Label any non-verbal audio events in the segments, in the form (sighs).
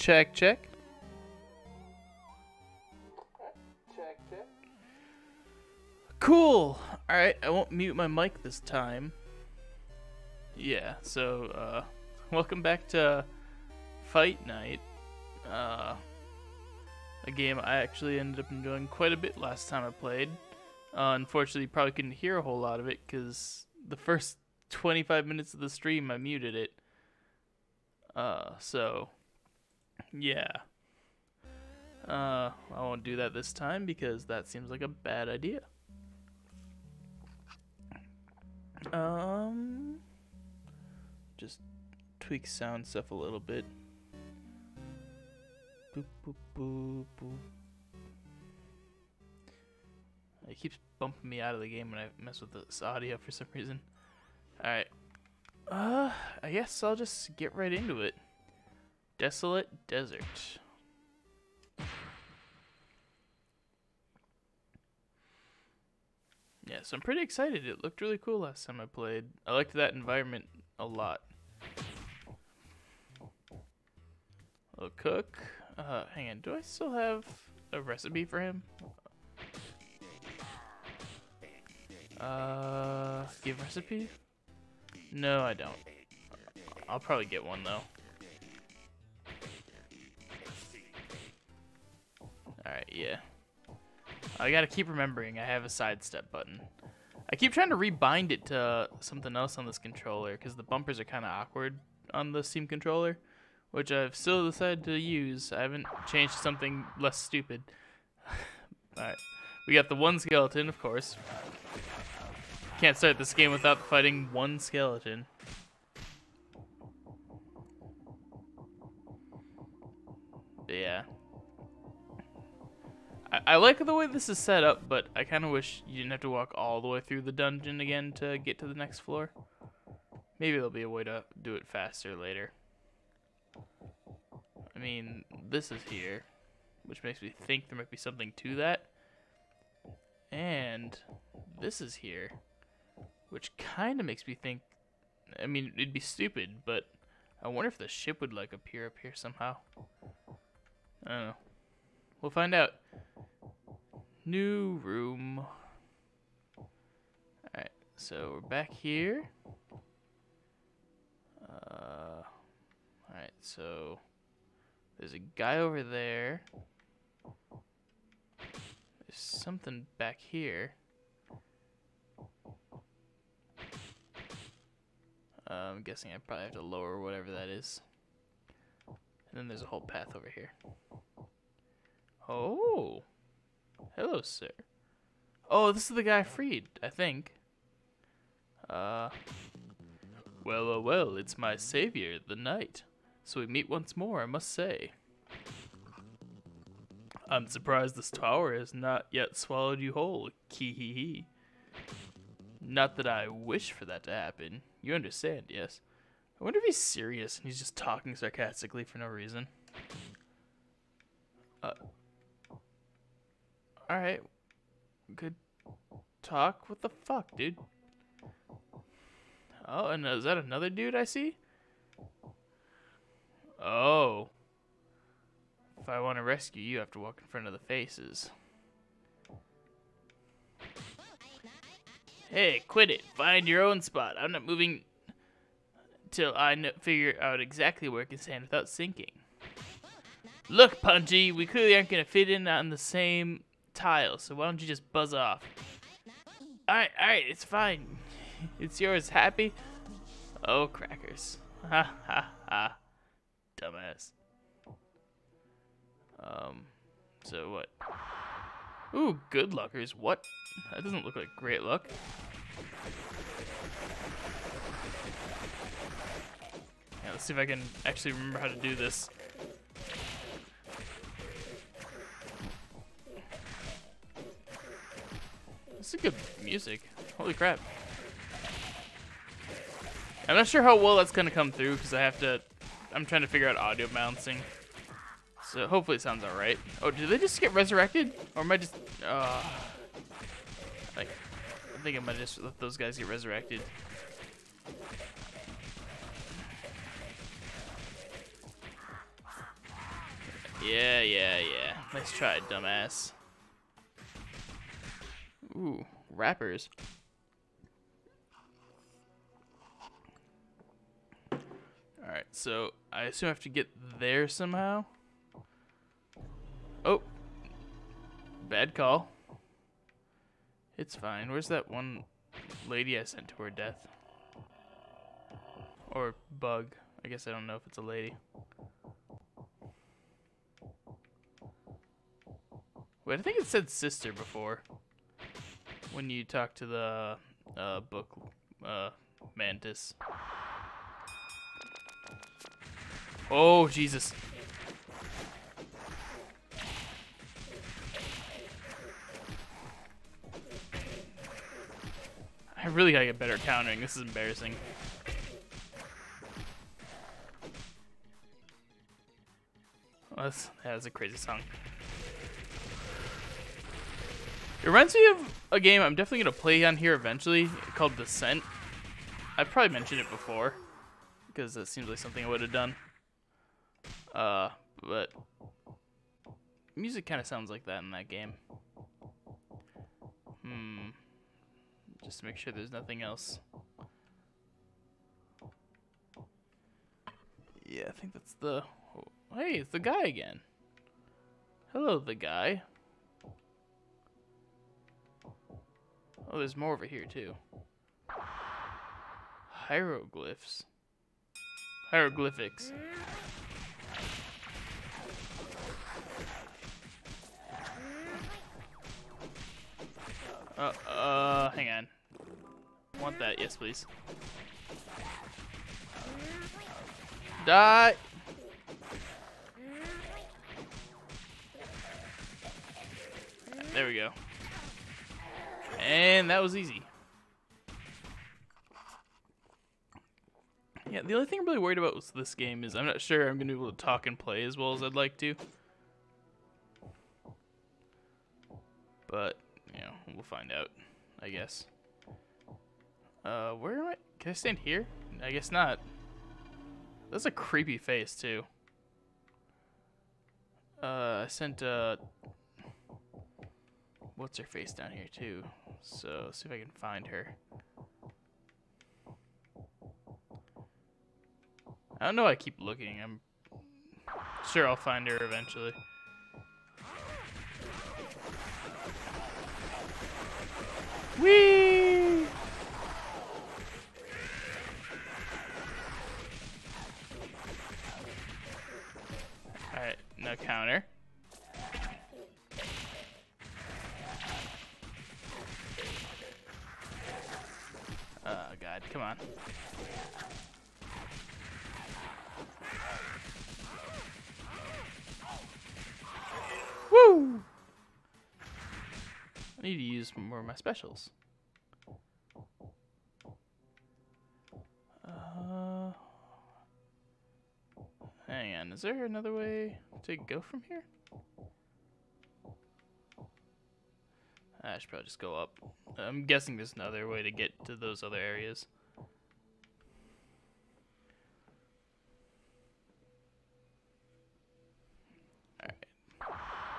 Check, check. Check, check. Cool. Alright, I won't mute my mic this time. Yeah, so, uh, welcome back to Fight Knight. Uh, a game I actually ended up enjoying quite a bit last time I played. Uh, unfortunately, you probably couldn't hear a whole lot of it because the first 25 minutes of the stream I muted it. Uh, so, yeah. Uh, I won't do that this time because that seems like a bad idea. Um, just tweak sound stuff a little bit. Boop, boop, boop, boop. It keeps bumping me out of the game when I mess with this audio for some reason. Alright. Uh, I guess I'll just get right into it. Desolate Desert. Yeah, so I'm pretty excited. It looked really cool last time I played. I liked that environment a lot. Little cook. Uh, hang on, do I still have a recipe for him? Uh, give recipe? No, I don't. I'll probably get one though. Alright, yeah. I gotta keep remembering I have a sidestep button. I keep trying to rebind it to something else on this controller because the bumpers are kind of awkward on the Steam controller, which I've still decided to use. I haven't changed to something less stupid. (laughs) Alright. We got the one skeleton, of course. Can't start this game without fighting one skeleton. But yeah. I, I like the way this is set up, but I kind of wish you didn't have to walk all the way through the dungeon again to get to the next floor. Maybe there'll be a way to do it faster later. I mean, this is here, which makes me think there might be something to that. And this is here, which kind of makes me think. I mean, it'd be stupid, but I wonder if the ship would like appear up here somehow. I don't know. We'll find out. New room. Alright, so we're back here. Uh, Alright, so there's a guy over there. There's something back here. Uh, I'm guessing I probably have to lower whatever that is. And then there's a whole path over here. Oh. Hello, sir. Oh, this is the guy freed, I think. Uh. Well, well, well, it's my savior, the knight. So we meet once more, I must say. I'm surprised this tower has not yet swallowed you whole. Kee hee hee. Not that I wish for that to happen. You understand, yes? I wonder if he's serious and he's just talking sarcastically for no reason. Uh, Alright. Good talk. What the fuck, dude? Oh, and is that another dude I see? Oh. If I want to rescue you, I have to walk in front of the faces. Hey, quit it. Find your own spot. I'm not moving till I figure out exactly where I can stand without sinking. Look, Punchy, we clearly aren't going to fit in on the same tile, so why don't you just buzz off? Alright, alright, it's fine. (laughs) It's yours. Happy? Oh, crackers. (laughs) Ha ha ha. Dumbass. Um, so what? Ooh, good luckers. What? That doesn't look like great luck. Yeah, let's see if I can actually remember how to do this. This is good music. Holy crap. I'm not sure how well that's gonna come through because I have to. I'm trying to figure out audio balancing. So hopefully it sounds alright. Oh, did they just get resurrected? Or am I just. Uh, like, I think I might just let those guys get resurrected. Yeah, yeah, yeah. Nice try, dumbass. Ooh, rappers. Alright, so I assume I have to get there somehow. Oh. Bad call. It's fine. Where's that one lady I sent to her death? Or bug. I guess I don't know if it's a lady. Wait, I think it said sister before. When you talk to the uh, book uh, mantis. Oh, Jesus. I really gotta get better countering. This is embarrassing. Oh, that's, yeah, that's a crazy song. It reminds me of a game I'm definitely gonna play on here eventually called Descent. I've probably mentioned it before because that seems like something I would have done. Uh, but music kind of sounds like that in that game. Hmm. Just to make sure there's nothing else. Yeah, I think that's the. Hey, it's the guy again. Hello, the guy. Oh, there's more over here too. Hieroglyphs. Hieroglyphics. Uh, uh, hang on. Want that? Yes, please. Die! There we go. And that was easy. Yeah, the only thing I'm really worried about with this game is I'm not sure I'm going to be able to talk and play as well as I'd like to. But, you know, we'll find out, I guess. Uh, where am I? Can I stand here? I guess not. That's a creepy face, too. Uh, I sent, uh, what's her face down here, too. So, see if I can find her. I don't know I keep looking. I'm sure I'll find her eventually. Whee! Alright, no counter. Come on. Woo! I need to use more of my specials. Uh, hang on, is there another way to go from here? I should probably just go up. I'm guessing there's another way to get to those other areas.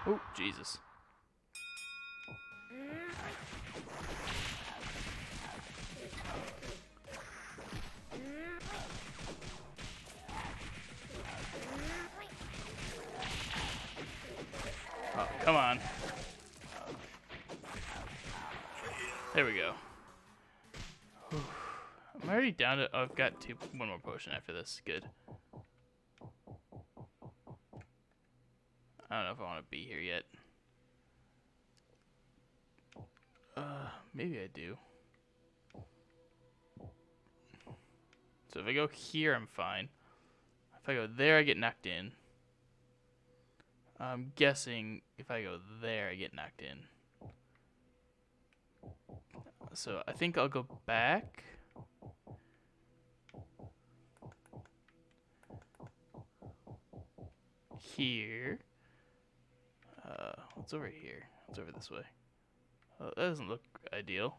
Oh, Jesus. Oh, come on. There we go. I'm already down to. Oh, I've got two, one more potion after this. Good. I don't know if I want to be here yet. Uh, maybe I do. So if I go here, I'm fine. If I go there, I get knocked in. I'm guessing if I go there, I get knocked in. So I think I'll go back. Here. What's over here? It's over this way? Oh, that doesn't look ideal.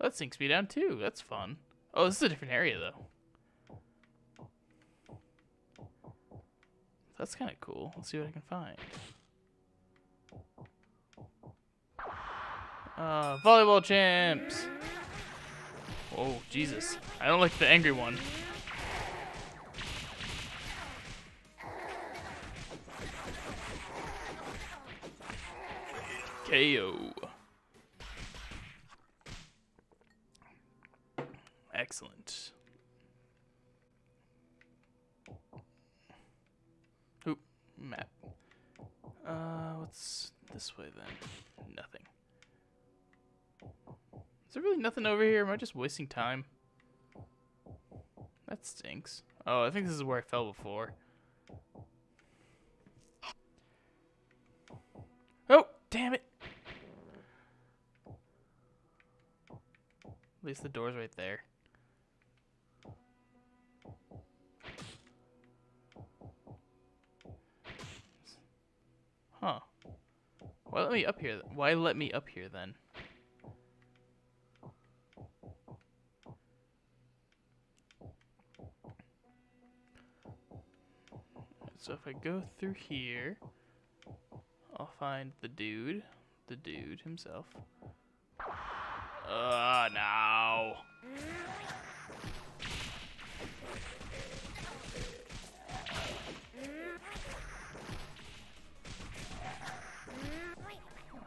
that sinks me down too. That's fun. Oh, this is a different area though. That's kind of cool. Let's see what I can find. Uh, volleyball champs. Oh, Jesus. I don't like the angry one. KO. Excellent. Oop, map. Uh, what's this way then? Nothing. Is there really nothing over here? Am I just wasting time? That stinks. Oh, I think this is where I fell before. Oh, damn it. Least the door's right there. Huh. Why let me up here? Why let me up here then? So if I go through here, I'll find the dude, the dude himself. Uh, no.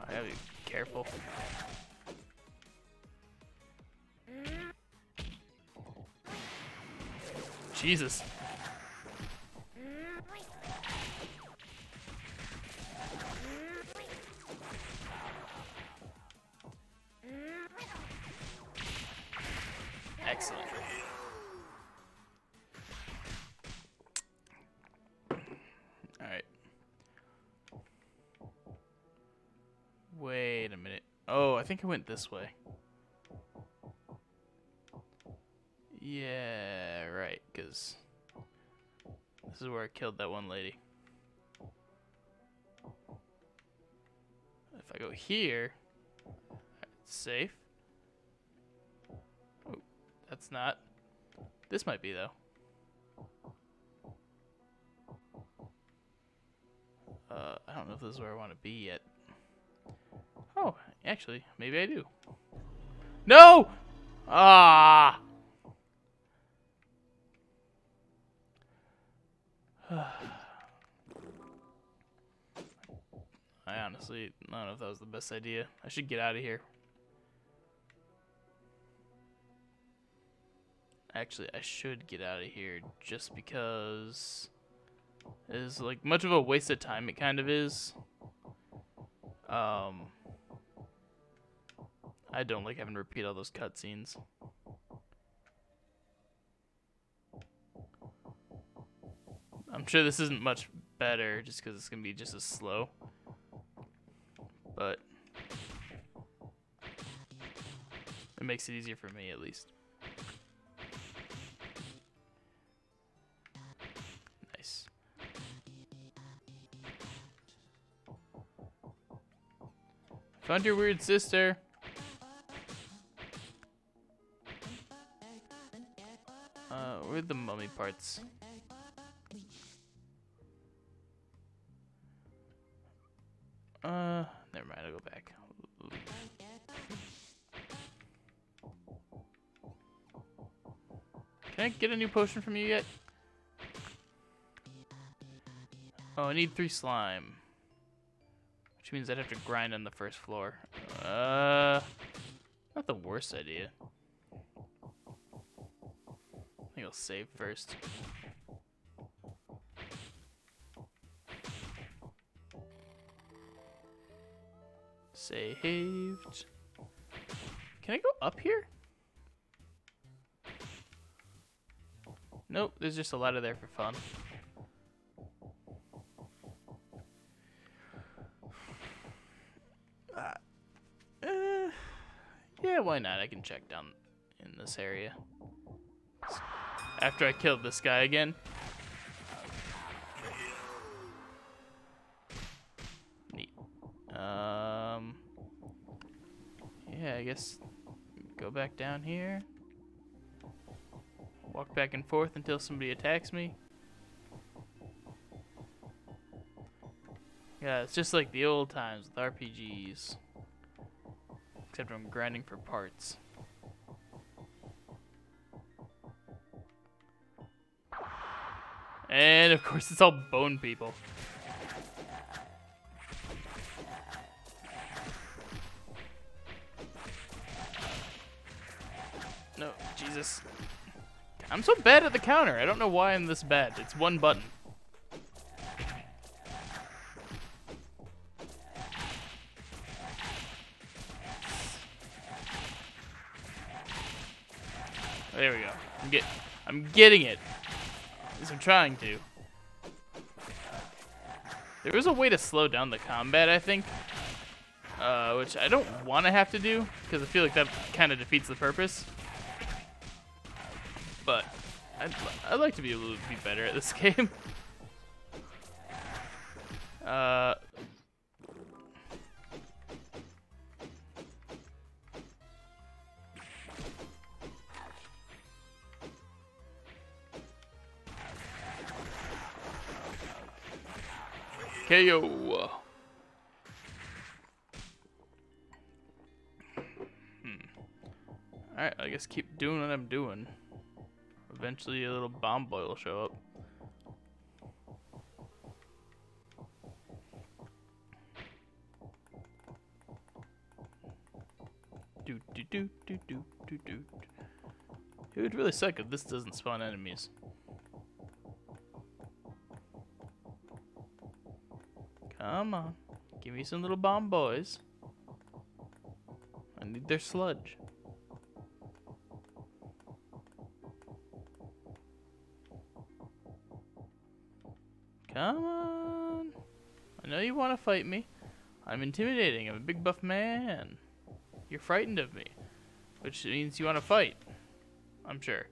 I gotta be careful. Jesus. Oh, I think I went this way. Yeah, right, because this is where I killed that one lady. If I go here, it's safe. Oh, that's not. This might be, though. Uh, I don't know if this is where I want to be yet. Oh, actually, maybe I do. No! Ah! (sighs) I honestly I don't know if that was the best idea. I should get out of here. Actually, I should get out of here just because it is like much of a waste of time it kind of is. Um I don't like having to repeat all those cutscenes. I'm sure this isn't much better just because it's going to be just as slow. But it makes it easier for me at least. Nice. Found your weird sister. Are the mummy parts? Uh, never mind. I'll go back. Can I get a new potion from you yet? Oh, I need three slime. Which means I'd have to grind on the first floor. Uh, not the worst idea. I'll save first. Saved. Can I go up here? Nope, there's just a ladder there for fun. (sighs) Uh, uh, yeah, why not? I can check down in this area. After I killed this guy again. Neat. Um, yeah, I guess go back down here. Walk back and forth until somebody attacks me. Yeah, it's just like the old times with RPGs. Except I'm grinding for parts. And of course, it's all bone people. No, Jesus. I'm so bad at the counter. I don't know why I'm this bad. It's one button. There we go. I'm get I'm getting it. At least I'm trying to. There is a way to slow down the combat, I think. Uh, which I don't want to have to do, because I feel like that kind of defeats the purpose. But I'd, I'd like to be able to be better at this (laughs) game. uh, KO. Hmm. Alright, I guess keep doing what I'm doing. Eventually a little bomb boy will show up. Do do do do do do do. It would really suck if this doesn't spawn enemies. Come on. Give me some little bomb boys. I need their sludge. Come on. I know you want to fight me. I'm intimidating. I'm a big buff man. You're frightened of me. Which means you want to fight. I'm sure.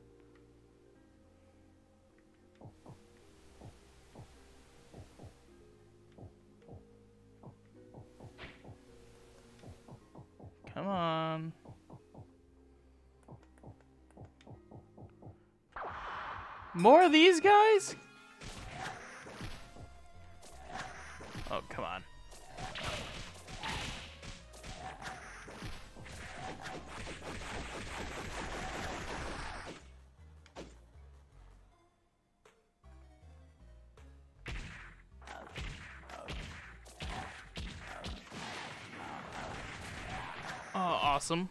More of these guys? Oh, come on. Oh, awesome.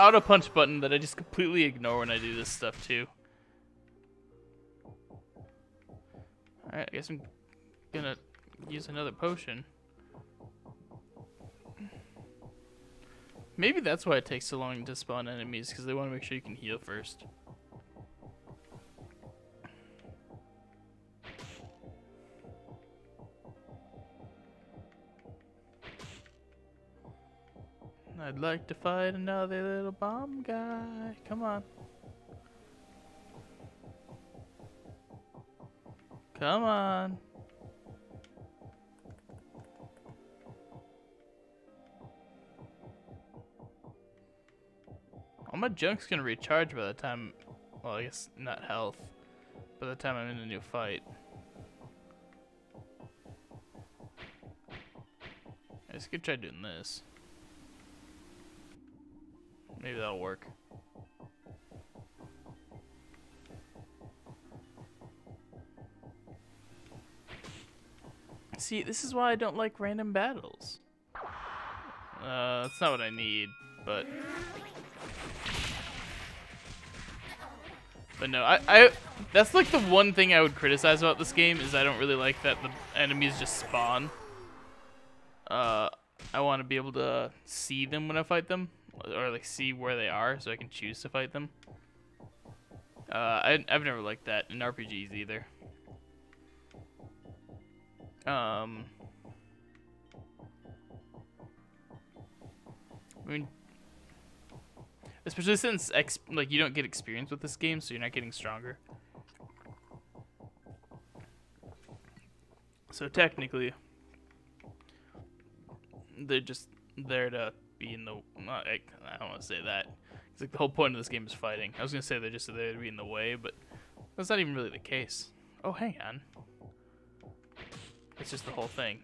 Auto punch button that I just completely ignore when I do this stuff too. Alright, I guess I'm gonna use another potion. Maybe that's why it takes so long to spawn enemies, because they want to make sure you can heal first. Like to fight another little bomb guy. Come on. Come on. All my junk's gonna recharge by the time, well, I guess not health, by the time I'm in a new fight. I just could try doing this. Maybe that'll work. See, this is why I don't like random battles. Uh, that's not what I need, but... But no, I, I, that's like the one thing I would criticize about this game is I don't really like that the enemies just spawn. Uh, I want to be able to see them when I fight them or like see where they are so I can choose to fight them. Uh, I, I've never liked that in RPGs either. Um, I mean, especially since like you don't get experience with this game, so you're not getting stronger. So technically, they're just there to be in the. Not, I, I don't want to say that. It's like the whole point of this game is fighting. I was gonna say they're just there to be in the way, but that's not even really the case. Oh, hang on. It's just the whole thing.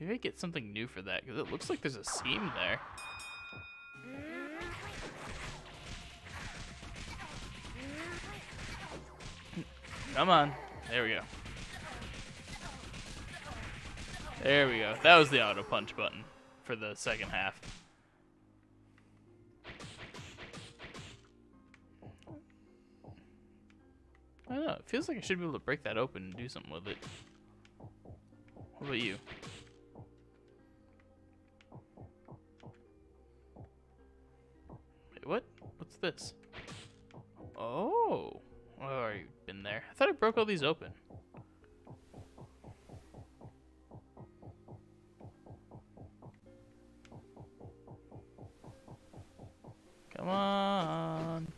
Maybe I get something new for that, because it looks like there's a seam there. Come on. There we go. There we go. That was the auto punch button for the second half. I don't know. It feels like I should be able to break that open and do something with it. What about you? Wait, what? What's this? Oh. Oh, you've been there. I thought I broke all these open. Come on.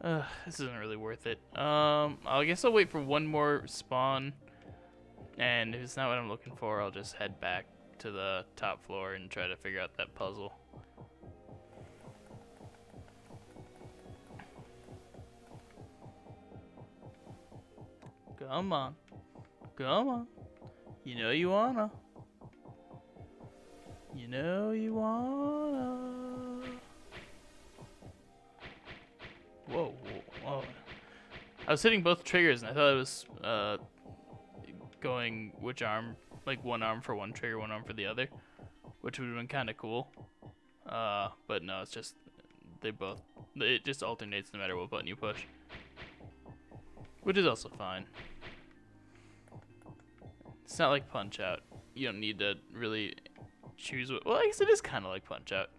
Uh, this isn't really worth it. Um, I guess I'll wait for one more spawn. And if it's not what I'm looking for, I'll just head back to the top floor and try to figure out that puzzle. Come on. Come on. You know you wanna. You know you wanna. Whoa, whoa, whoa. I was hitting both triggers and I thought it was uh, going which arm, like one arm for one trigger, one arm for the other, which would have been kind of cool. Uh, but no, it's just they both it just alternates no matter what button you push, which is also fine. It's not like Punch Out. You don't need to really choose what. Well, I guess it is kind of like Punch Out.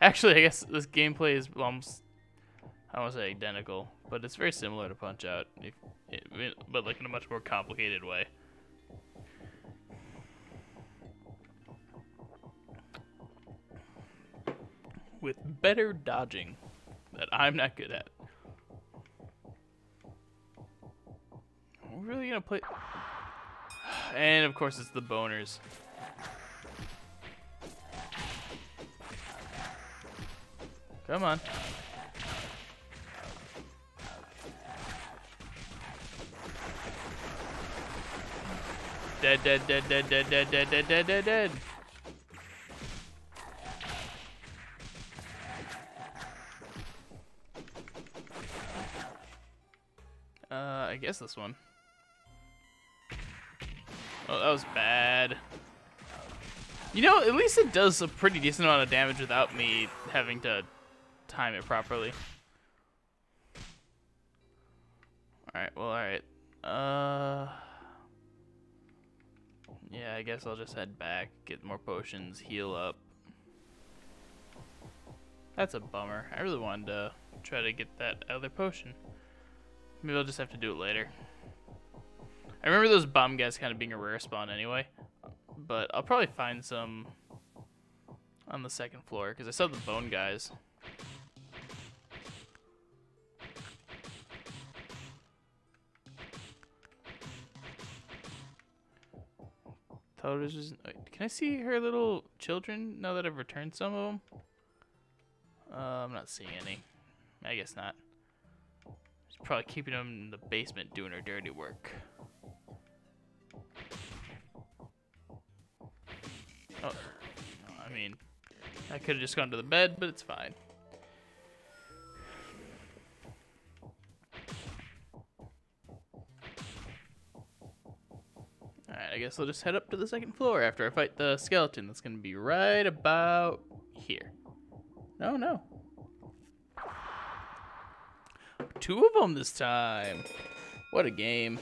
Actually, I guess this gameplay is almost I won't say identical, but it's very similar to Punch Out, if, it, but like in a much more complicated way. With better dodging that I'm not good at. We really gonna play? And of course, it's the boners. Come on. Dead, dead, dead, dead, dead, dead, dead, dead, dead, dead, dead. Uh, I guess this one. Oh, that was bad. You know, at least it does a pretty decent amount of damage without me having to time it properly. Alright, well, alright. Uh... Yeah, I guess I'll just head back, get more potions, heal up. That's a bummer. I really wanted to try to get that other potion. Maybe I'll just have to do it later. I remember those bomb guys kind of being a rare spawn anyway. But I'll probably find some on the second floor, because I saw the bone guys. Can I see her little children now that I've returned some of them? Uh, I'm not seeing any. I guess not. She's probably keeping them in the basement doing her dirty work. Oh, I mean, I could have just gone to the bed, but it's fine. Alright, I guess I'll just head up to the second floor after I fight the skeleton. That's going to be right about here. No, no. Two of them this time. What a game.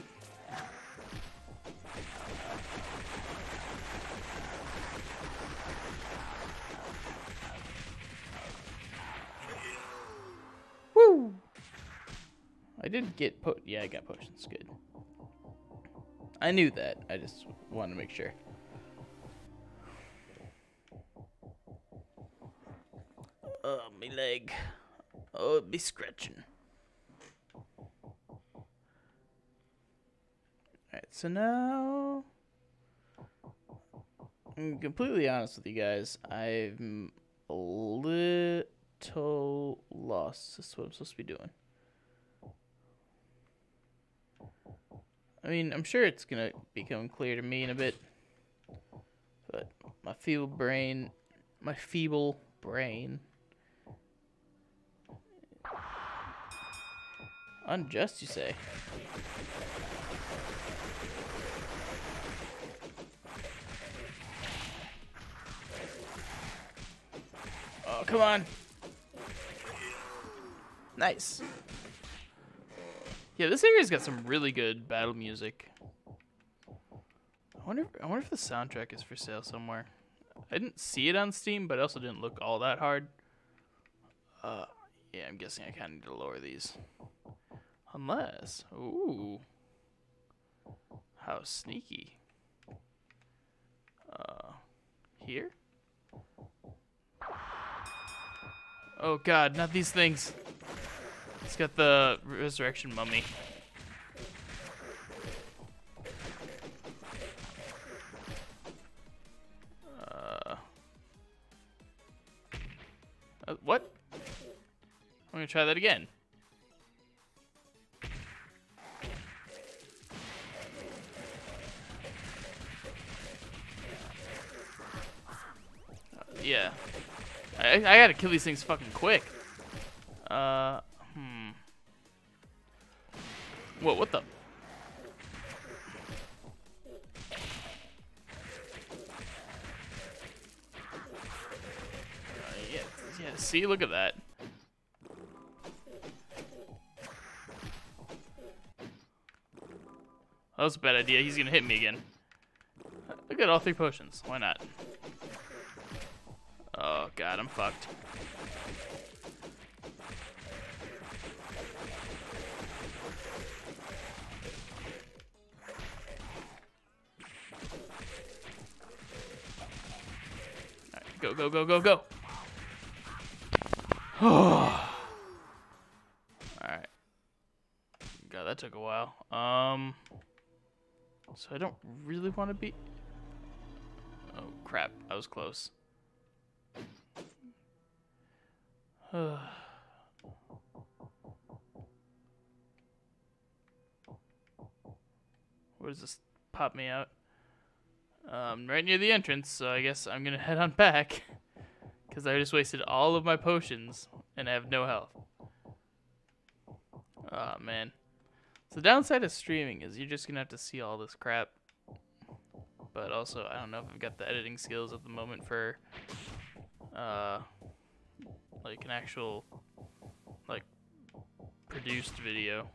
I did get po- yeah, I got potions. Good. I knew that. I just wanted to make sure. Oh, my leg. Oh, it be scratching. Alright, so now I'm completely honest with you guys. I'm a little lost to what I'm supposed to be doing. I mean, I'm sure it's gonna become clear to me in a bit, but my feeble brain, my feeble brain, unjust, you say? Oh, come on. Nice. Yeah, this area's got some really good battle music. I wonder. If, I wonder if the soundtrack is for sale somewhere. I didn't see it on Steam, but it also didn't look all that hard. Uh, yeah, I'm guessing I kind of need to lower these. Unless, ooh, how sneaky. Uh, here. Oh God, not these things. It's got the resurrection mummy. Uh, uh, what? I'm gonna try that again. Uh, yeah. I, I gotta kill these things fucking quick. Uh. What, what the? Uh, yeah, see, look at that. That was a bad idea. He's gonna hit me again. Look at all three potions. Why not? Oh god, I'm fucked. Go, go, go, go, go. (sighs) Alright. God, that took a while. Um, so I don't really want to be... Oh, crap. I was close. (sighs) Where does this pop me out? Um, right near the entrance, so I guess I'm gonna (laughs) head on back. Because I just wasted all of my potions and I have no health. Oh man. So the downside of streaming is you're just gonna have to see all this crap. But also, I don't know if I've got the editing skills at the moment for, uh, like an actual, like, produced video.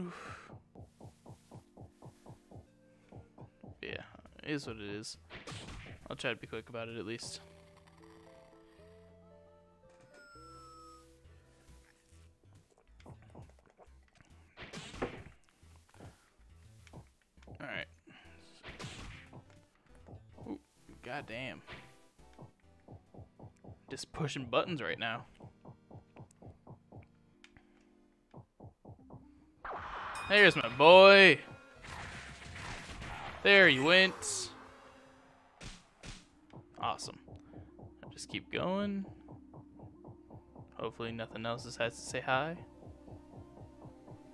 Oof. Yeah, it is what it is. I'll try to be quick about it at least. Alright. God damn. Just pushing buttons right now. There's my boy. There he went. Awesome. I'll just keep going. Hopefully nothing else decides to say hi.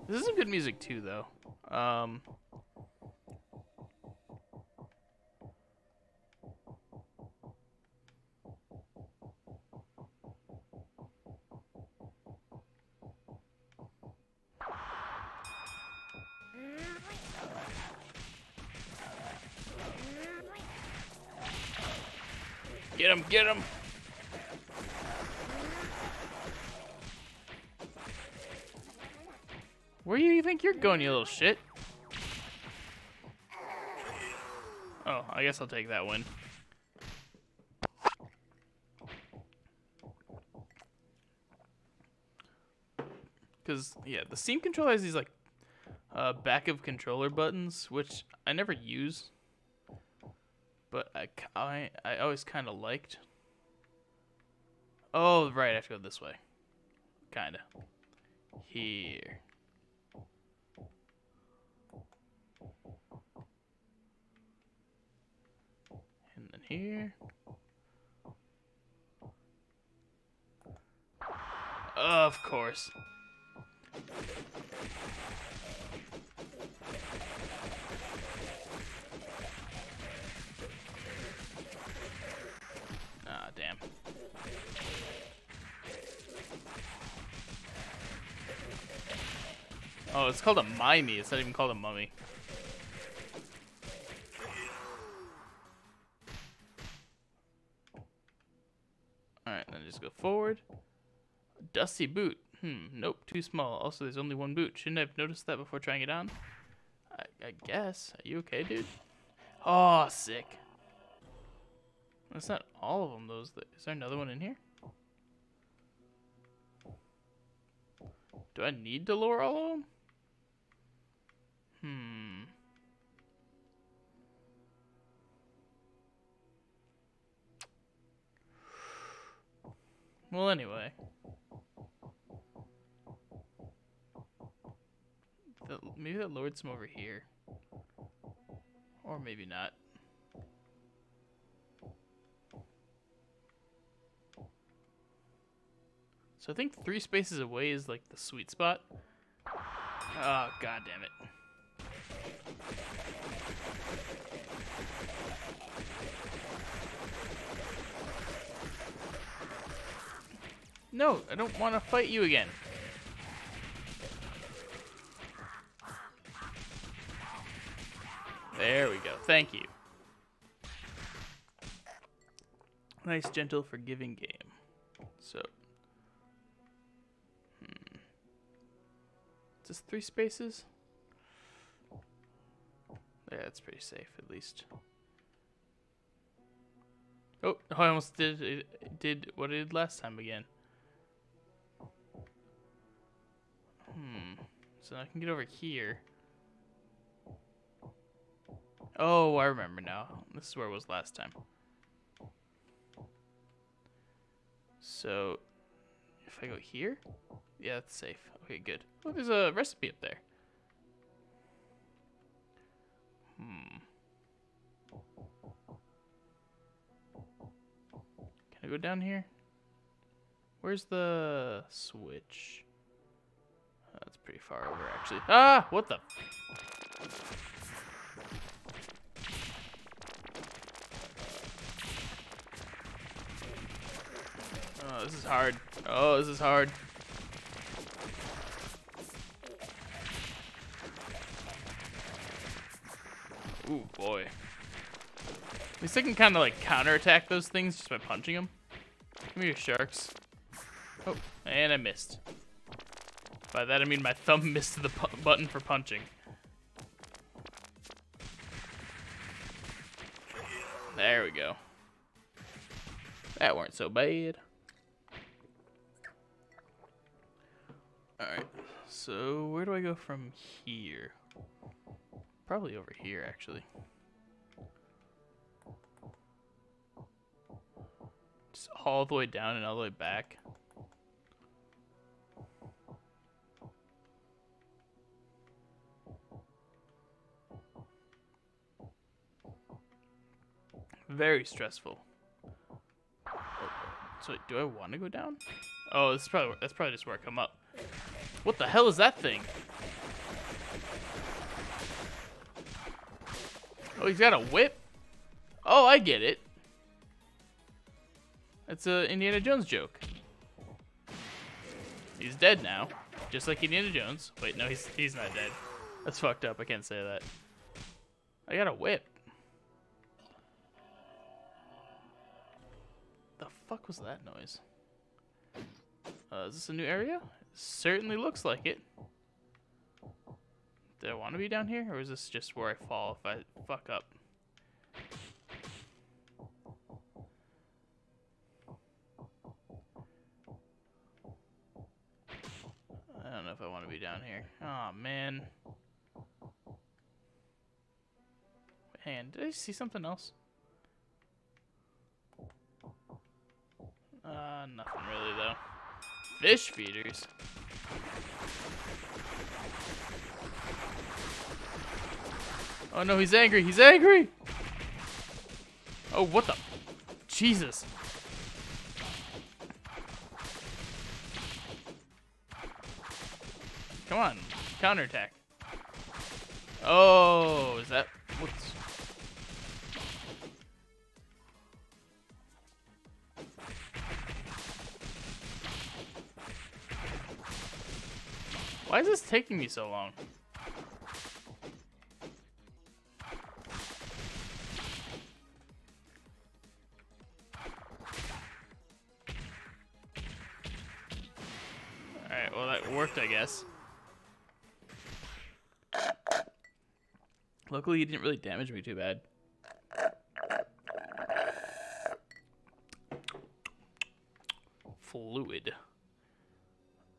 This is some good music too, though. Um, Get him. Where do you think you're going, you little shit? Oh, I guess I'll take that win. Because, yeah, the Steam controller has these, like, uh, back of controller buttons, which I never use but I, I, I always kind of liked. Oh, right. I have to go this way. Kinda. Here. And then here. Of course. Ah, damn. Oh, it's called a mimey. It's not even called a mummy. Alright, then just go forward. Dusty boot. Hmm, nope, too small. Also, there's only one boot. Shouldn't I have noticed that before trying it on? I, I guess. Are you okay, dude? Oh, sick. That's not all of them, though. Is there another one in here? Do I need to lower all of them? Hmm. Well, anyway. The, maybe that lowered some over here. Or maybe not. So I think three spaces away is like the sweet spot. Oh, god damn it. No, I don't want to fight you again. There we go. Thank you. Nice, gentle, forgiving game. So. Hmm. Is this three spaces? Yeah, that's pretty safe, at least. Oh, I almost did did what I did last time again. Hmm. So I can get over here. Oh, I remember now. This is where it was last time. So, if I go here, yeah, that's safe. Okay, good. Oh, there's a recipe up there. Hmm. Can I go down here? Where's the switch? That's pretty far over, actually. Ah! What the? Oh, this is hard. Oh, this is hard. Ooh, boy. At least I can kind of like counterattack those things just by punching them. Give me your sharks. Oh, and I missed. By that I mean my thumb (laughs) missed the button for punching. There we go. That weren't so bad. Alright, so where do I go from here? Probably over here, actually. Just all the way down and all the way back. Very stressful. So do I want to go down? Oh, this is probably that's probably just where I come up. What the hell is that thing? Oh, he's got a whip? Oh, I get it. That's a Indiana Jones joke. He's dead now, just like Indiana Jones. Wait, no, he's he's not dead. That's fucked up. I can't say that. I got a whip. The fuck was that noise? Uh, is this a new area? Certainly looks like it. Do I want to be down here, or is this just where I fall if I fuck up? I don't know if I want to be down here. Oh man. On, did I see something else? Uh, nothing really though. Fish feeders. Oh no, he's angry. He's angry. Oh, what the? Jesus. Come on, counterattack. Oh, is that what's? Why is this taking me so long? Well that worked, I guess. Luckily, he didn't really damage me too bad. Fluid.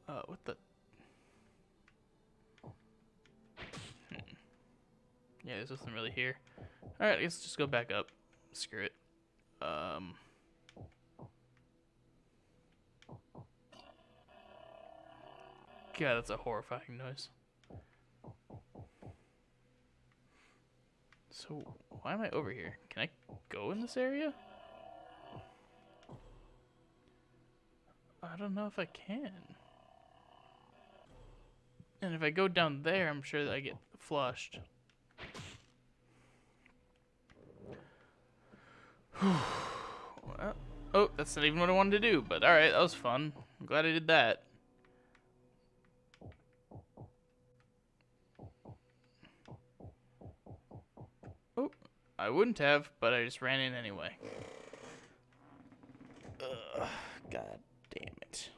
Uh, what the? Hmm. Yeah, there's nothing really here. Alright, I guess just go back up. Screw it. Um. God, that's a horrifying noise. So, why am I over here? Can I go in this area? I don't know if I can. And if I go down there, I'm sure that I get flushed. (sighs) well, oh, that's not even what I wanted to do, but alright, that was fun. I'm glad I did that. I wouldn't have, but I just ran in anyway. Ugh, God damn it.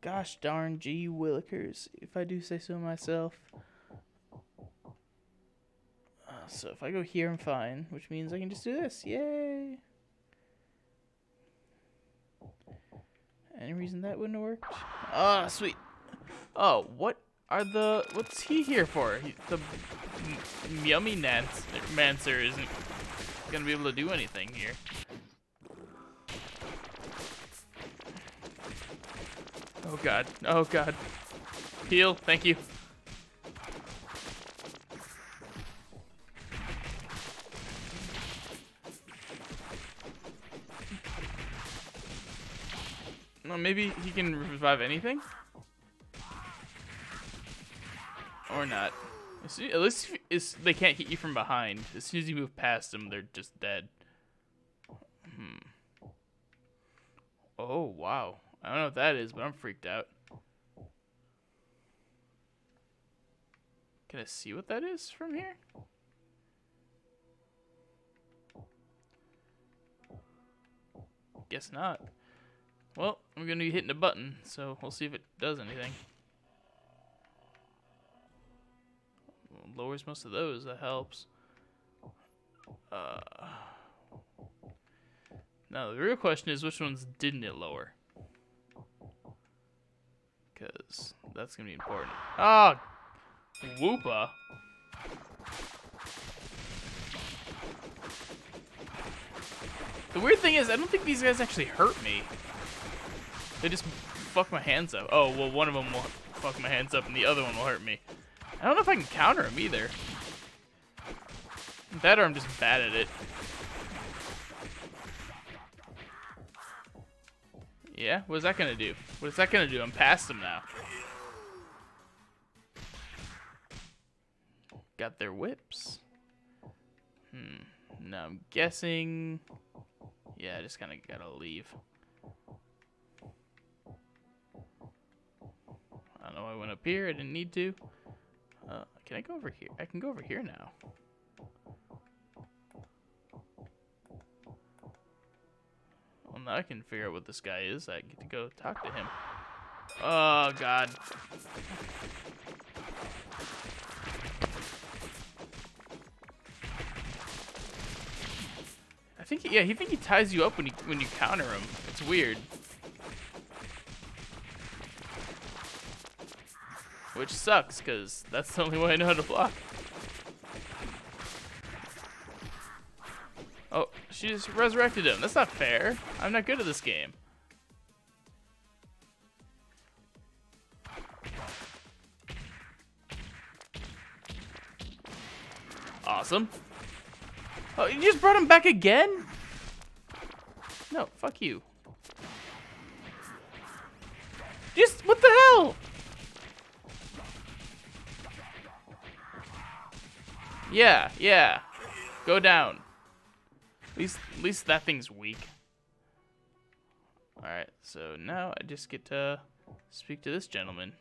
Gosh darn G willikers, if I do say so myself. Uh, so if I go here, I'm fine, which means I can just do this. Yay! Any reason that wouldn't have worked? Ah, sweet. Oh, what are the... What's he here for? He, the yummy Nance, Mancer isn't gonna be able to do anything here. Oh god. Oh god. Heal. Thank you. Well, maybe he can revive anything? Or not. At least is they can't hit you from behind. As soon as you move past them, they're just dead. Hmm. Oh, wow. I don't know what that is, but I'm freaked out. Can I see what that is from here? Guess not. Well, I'm gonna be hitting a button, so we'll see if it does anything. Lowers most of those, that helps. Uh, now, the real question is which ones didn't it lower? Because that's going to be important. Ah! Whoopa! The weird thing is, I don't think these guys actually hurt me. They just fuck my hands up. Oh, well, one of them will fuck my hands up and the other one will hurt me. I don't know if I can counter him either. That or I'm just bad at it. Yeah, what is that gonna do? What is that gonna do? I'm past him now. Got their whips. Hmm. Now I'm guessing. Yeah, I just kind of gotta leave. I don't know. I went up here. I didn't need to. Can I go over here? I can go over here now. Well, now I can figure out what this guy is. I get to go talk to him. Oh, God. I think, yeah, he think he ties you up when you when you counter him. It's weird. Which sucks, because that's the only way I know how to block. Oh, she just resurrected him. That's not fair. I'm not good at this game. Awesome. Oh, you just brought him back again? No, fuck you. Just, what the hell? Yeah, yeah. Go down. At least, at least that thing's weak. Alright, so now I just get to speak to this gentleman.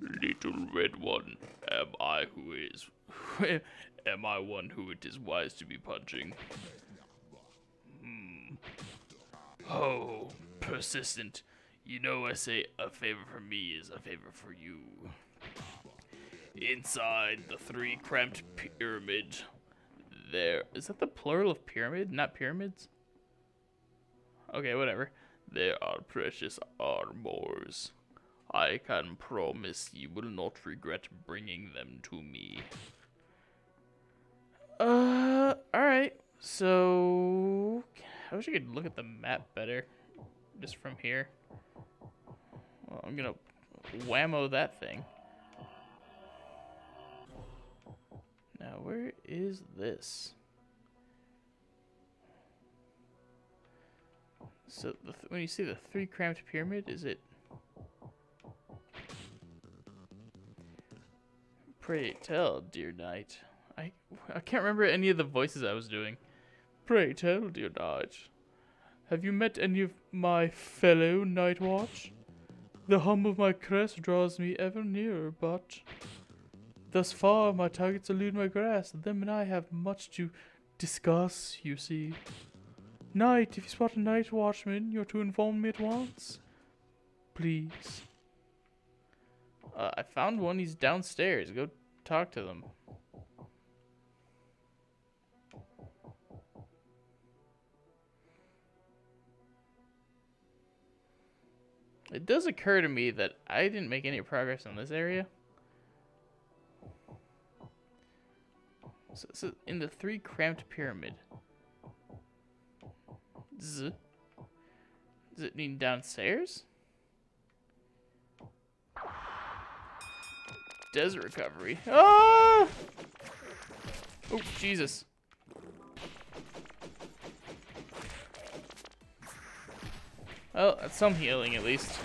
Little red one, am I who is... (laughs) am I one who it is wise to be punching? Hmm. Oh, persistent. You know I say a favor for me is a favor for you. Inside the three cramped pyramid, there... Is that the plural of pyramid, not pyramids? Okay, whatever. There are precious armors. I can promise you will not regret bringing them to me. Uh, alright. So, I wish I could look at the map better. Just from here. Well, I'm gonna whammo that thing. Now, where is this? So, when you see the three cramped pyramid, is it Pray tell, dear knight. I I can't remember any of the voices I was doing. Pray tell, dear knight. Have you met any of my fellow night watch? The hum of my crest draws me ever nearer, but thus far my targets elude my grasp. Them and I have much to discuss, you see. Knight, if you spot a night watchman, you're to inform me at once. Please. Uh, I found one. He's downstairs. Go talk to them. It does occur to me that I didn't make any progress in this area. So, so in the three cramped pyramid. Z. Does it mean downstairs? Desert recovery. Ah! Oh, Jesus. Well, that's some healing at least.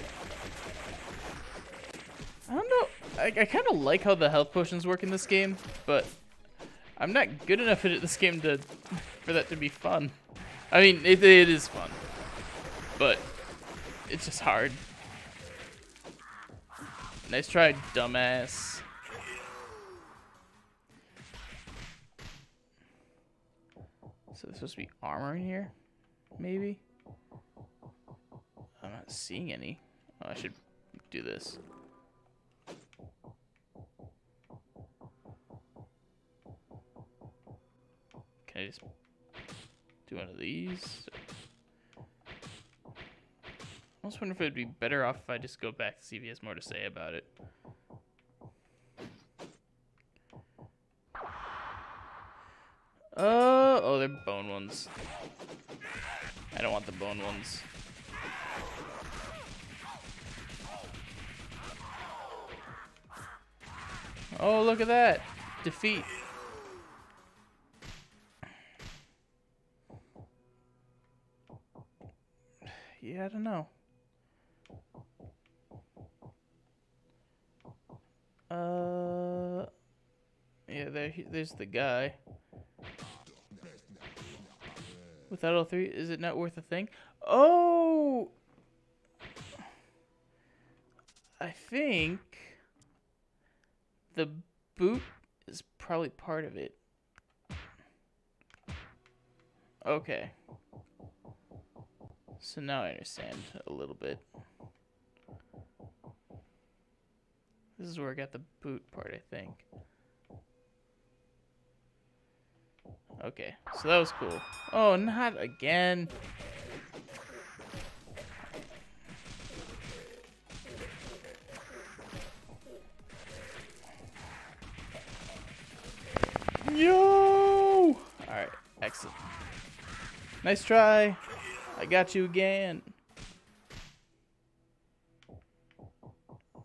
I don't know. I, I kind of like how the health potions work in this game, but I'm not good enough at this game to for that to be fun. I mean, it, it is fun, but it's just hard. Nice try, dumbass. So there's supposed to be armor in here? Maybe? I'm not seeing any. Oh, I should do this. Do one of these? I almost wonder if it would be better off if I just go back to see if he has more to say about it. Uh, oh, they're bone ones. I don't want the bone ones. Oh, look at that. Defeat. Yeah, I don't know. Uh, yeah, there, there's the guy. Without all three, is it not worth a thing? Oh! I think the boot is probably part of it. Okay. So now I understand a little bit. This is where I got the boot part, I think. Okay, so that was cool. Oh, not again. Yo! Alright, excellent. Nice try. I got you again.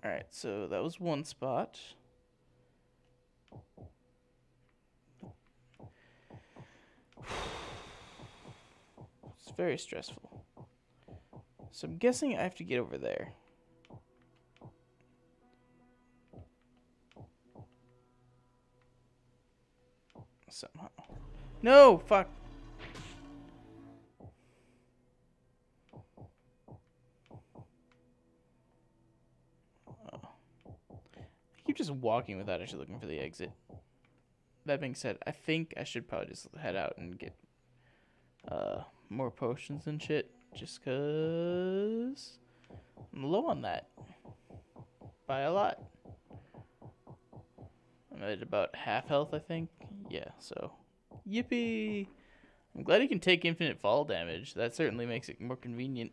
Alright, so that was one spot. Very stressful. So I'm guessing I have to get over there. Somehow. No, fuck. Keep just walking without actually looking for the exit. That being said, I think I should probably just head out and get uh, more potions and shit. Just cause I'm low on that. By a lot. I'm at about half health, I think. Yeah, so. Yippee! I'm glad he can take infinite fall damage. That certainly makes it more convenient.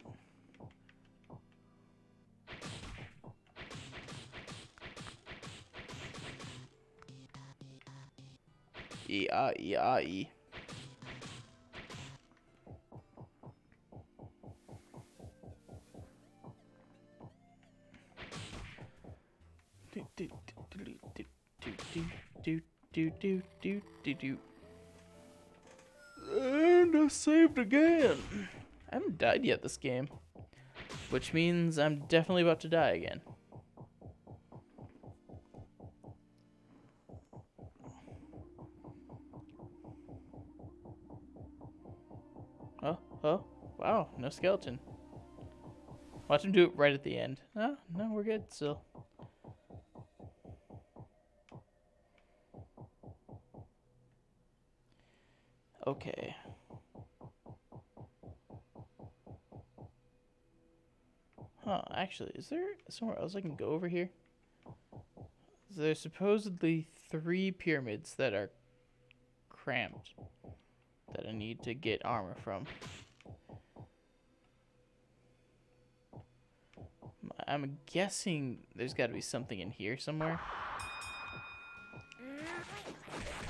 E ah e ah e. do do do do do. And I saved again. I haven't died yet this game, which means I'm definitely about to die again. Oh, oh, wow, no skeleton. Watch him do it right at the end. No, no, we're good still. Okay. Huh, actually, is there somewhere else I can go over here? There's supposedly three pyramids that are cramped that I need to get armor from. I'm guessing there's got to be something in here somewhere. Mm.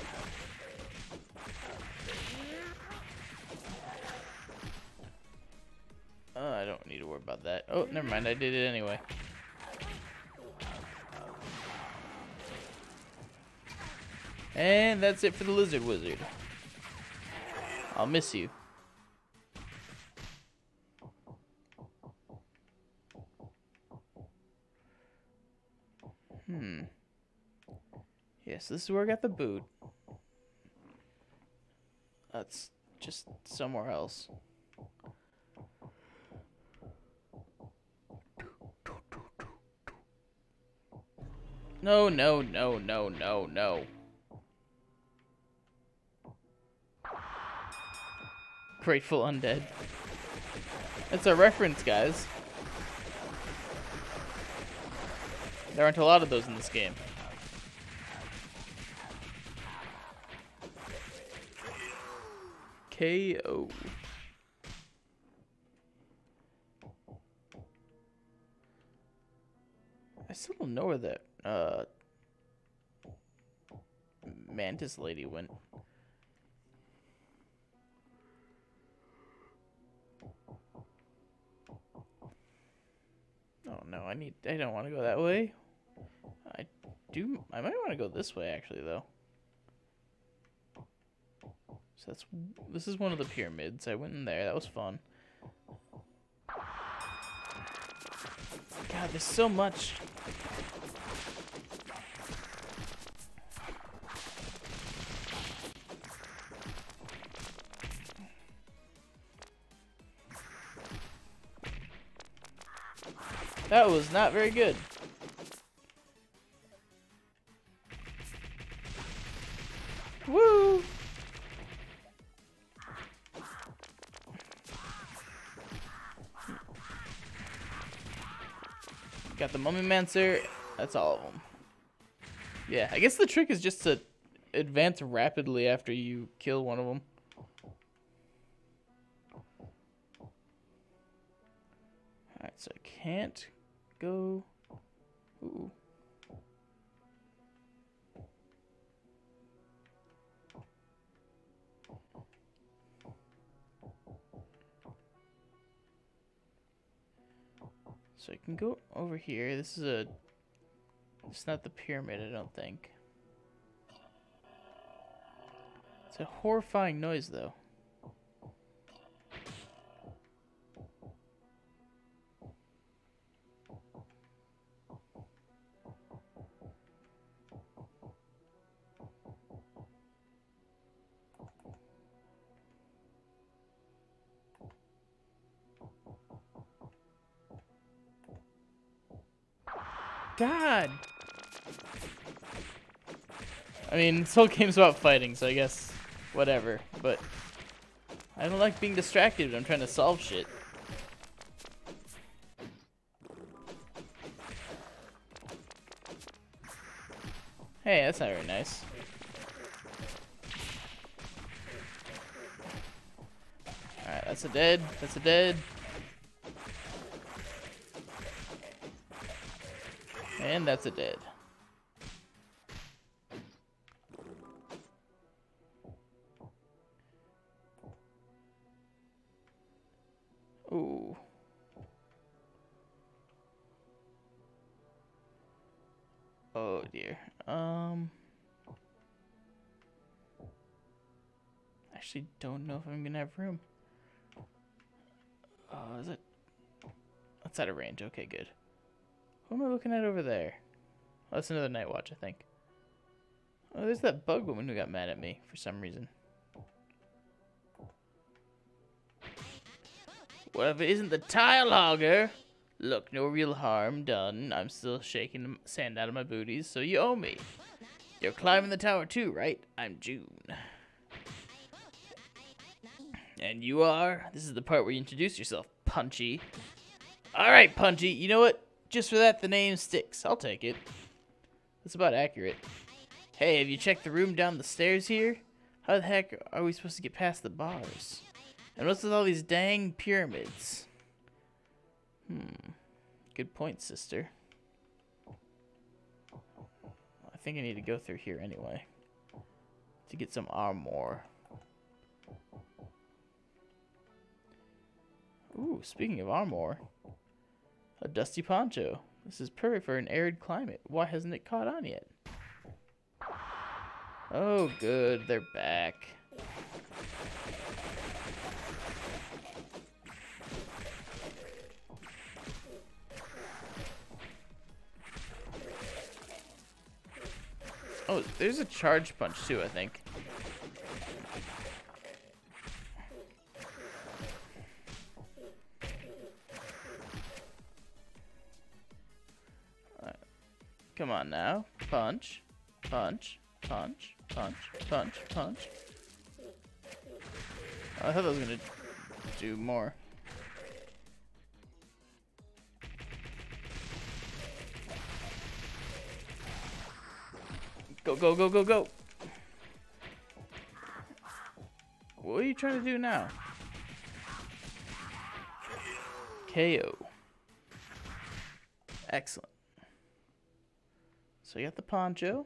Oh, I don't need to worry about that. Oh, never mind. I did it anyway. And that's it for the Lizard Wizard. I'll miss you. Hmm. Yes, this is where I got the boot. That's just somewhere else. No, no, no, no, no, no. Grateful Undead. That's a reference, guys. There aren't a lot of those in this game. KO. I still don't know where that uh mantis lady went. Oh no, I need I don't want to go that way. I do I might want to go this way actually though. So that's this is one of the pyramids. I went in there. That was fun. God, there's so much. That was not very good. Woo! Got the Mummy Mancer. That's all of them. Yeah, I guess the trick is just to advance rapidly after you kill one of them. Alright, so I can't go... Ooh. So I can go over here. This is a... It's not the pyramid, I don't think. It's a horrifying noise, though. God. I mean, this whole game's about fighting, so I guess whatever. But I don't like being distracted when I'm trying to solve shit. Hey, that's not very nice. Alright, that's a dead. That's a dead. And that's a dead. Ooh. Oh dear. Um. Actually, don't know if I'm gonna have room. Oh, is it? That's out of range. Okay, good. Who am I looking at over there? Oh, that's another night watch, I think. Oh, there's that bug woman who got mad at me for some reason. Well, if it isn't the tile hogger, look, no real harm done. I'm still shaking the sand out of my booties, so you owe me. You're climbing the tower too, right? I'm June. And you are? This is the part where you introduce yourself, Punchy. Alright, Punchy, you know what? Just for that, the name sticks. I'll take it. That's about accurate. Hey, have you checked the room down the stairs here? How the heck are we supposed to get past the bars? And what's with all these dang pyramids? Hmm. Good point, sister. I think I need to go through here anyway. To get some armor. Ooh, speaking of armor. A dusty poncho. This is perfect for an arid climate. Why hasn't it caught on yet? Oh, good. They're back. Oh, there's a charge punch too, I think. Come on now. Punch. Punch. Punch. Punch. Punch. Punch. I thought that was gonna do more. Go, go, go, go, go. What are you trying to do now? KO. Excellent. So you got the poncho.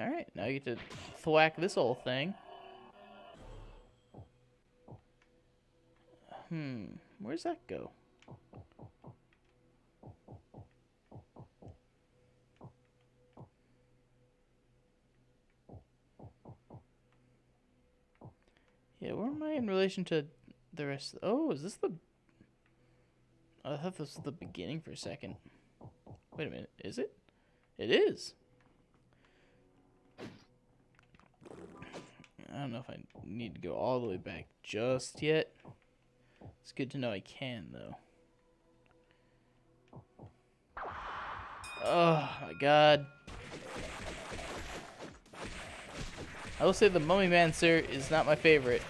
Alright, now you get to thwack this whole thing. Hmm, where's that go? Yeah, where am I in relation to the rest? Oh, is this the... I thought this was the beginning for a second. Wait a minute, is it? It is! I don't know if I need to go all the way back just yet. It's good to know I can, though. Oh, my God. I will say the Mummy man Mancer is not my favorite.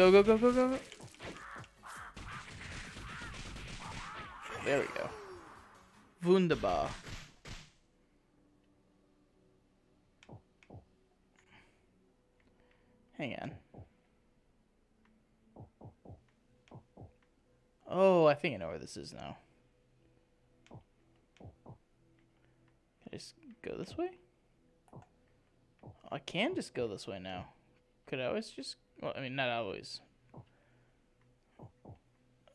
Go, go, go, go, go. There we go. Wunderbar. Hang on. Oh, I think I know where this is now. Can I just go this way? Oh, I can just go this way now. Could I always just... Well, I mean, not always.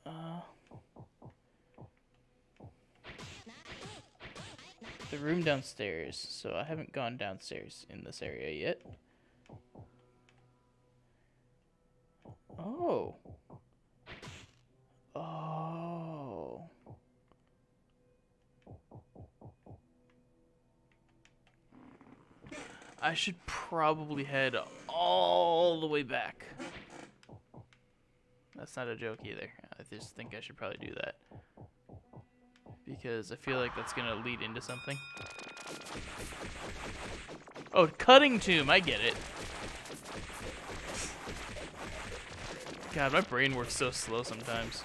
Uh, the room downstairs, so I haven't gone downstairs in this area yet. Oh. Oh. I should probably head all the way back. That's not a joke either. I just think I should probably do that. Because I feel like that's going to lead into something. Oh, cutting tomb. I get it. God, my brain works so slow sometimes.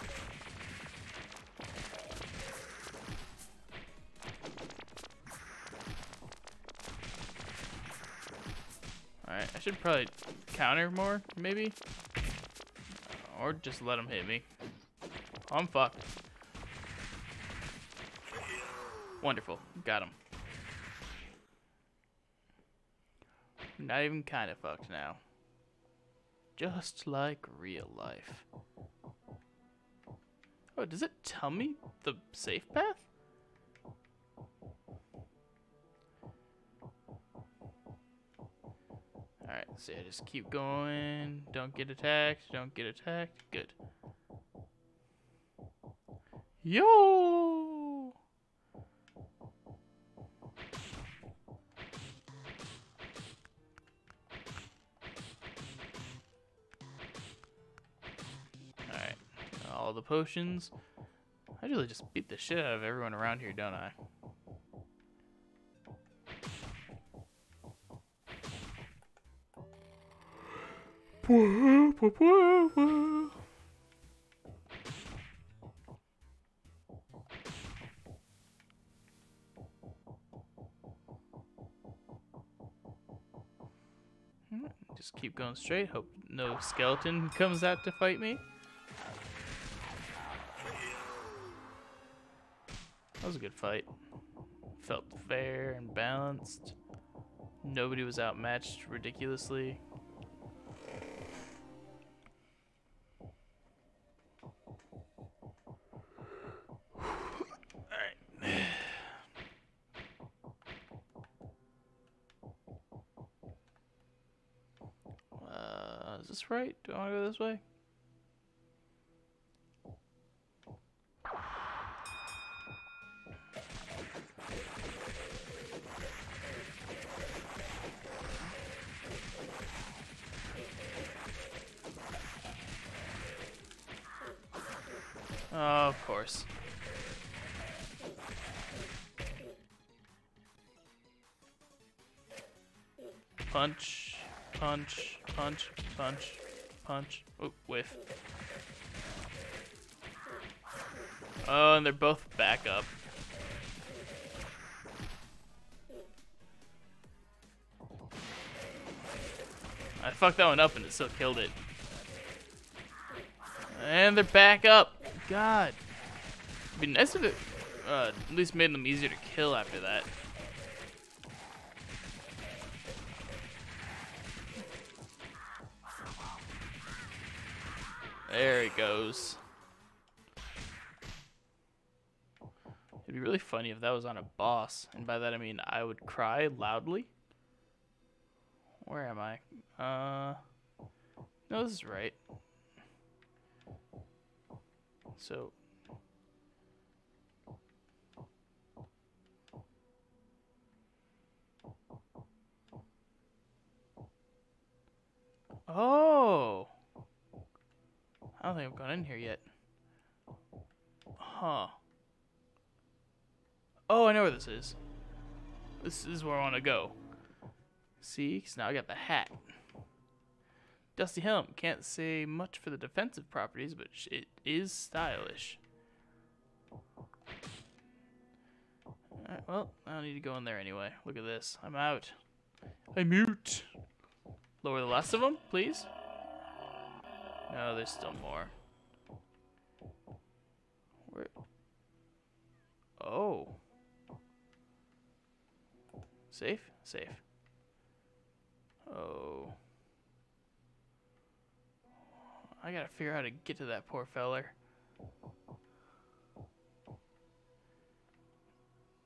I should probably counter more, maybe? Or just let him hit me. Oh, I'm fucked. Wonderful. Got him. Not even kind of fucked now. Just like real life. Oh, does it tell me the safe path? Alright, so I just keep going. Don't get attacked. Don't get attacked. Good. Yo! Alright. All the potions. I usually just beat the shit out of everyone around here, don't I? Hmm, just keep going straight. Hope no skeleton comes out to fight me. That was a good fight. Felt fair and balanced. Nobody was outmatched ridiculously. Right? Do I go this way? Punch, punch, punch. Oh, whiff. Oh, and they're both back up. I fucked that one up and it still killed it. And they're back up. God. It'd be nice if it uh, at least made them easier to kill after that. It'd be really funny if that was on a boss, and by that I mean I would cry loudly. Where am I? Uh, no, this is right. So. Oh. I don't think I've gone in here yet. Huh. Oh, I know where this is. This is where I want to go. See, because now I got the hat. Dusty Helm. Can't say much for the defensive properties, but it is stylish. Alright, well, I don't need to go in there anyway. Look at this. I'm out. I mute. Lower the last of them, please. No, there's still more. Where? Oh. Safe? Safe. Oh. I gotta figure out how to get to that poor feller.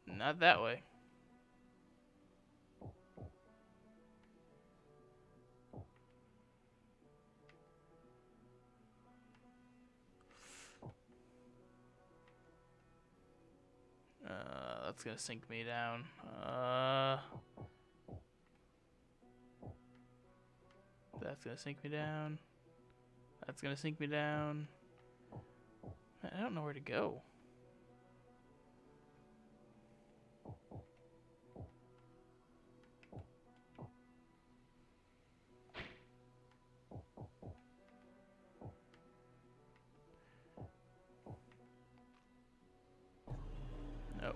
Not that way. Uh, that's gonna sink me down. Uh, that's gonna sink me down. That's gonna sink me down. I don't know where to go.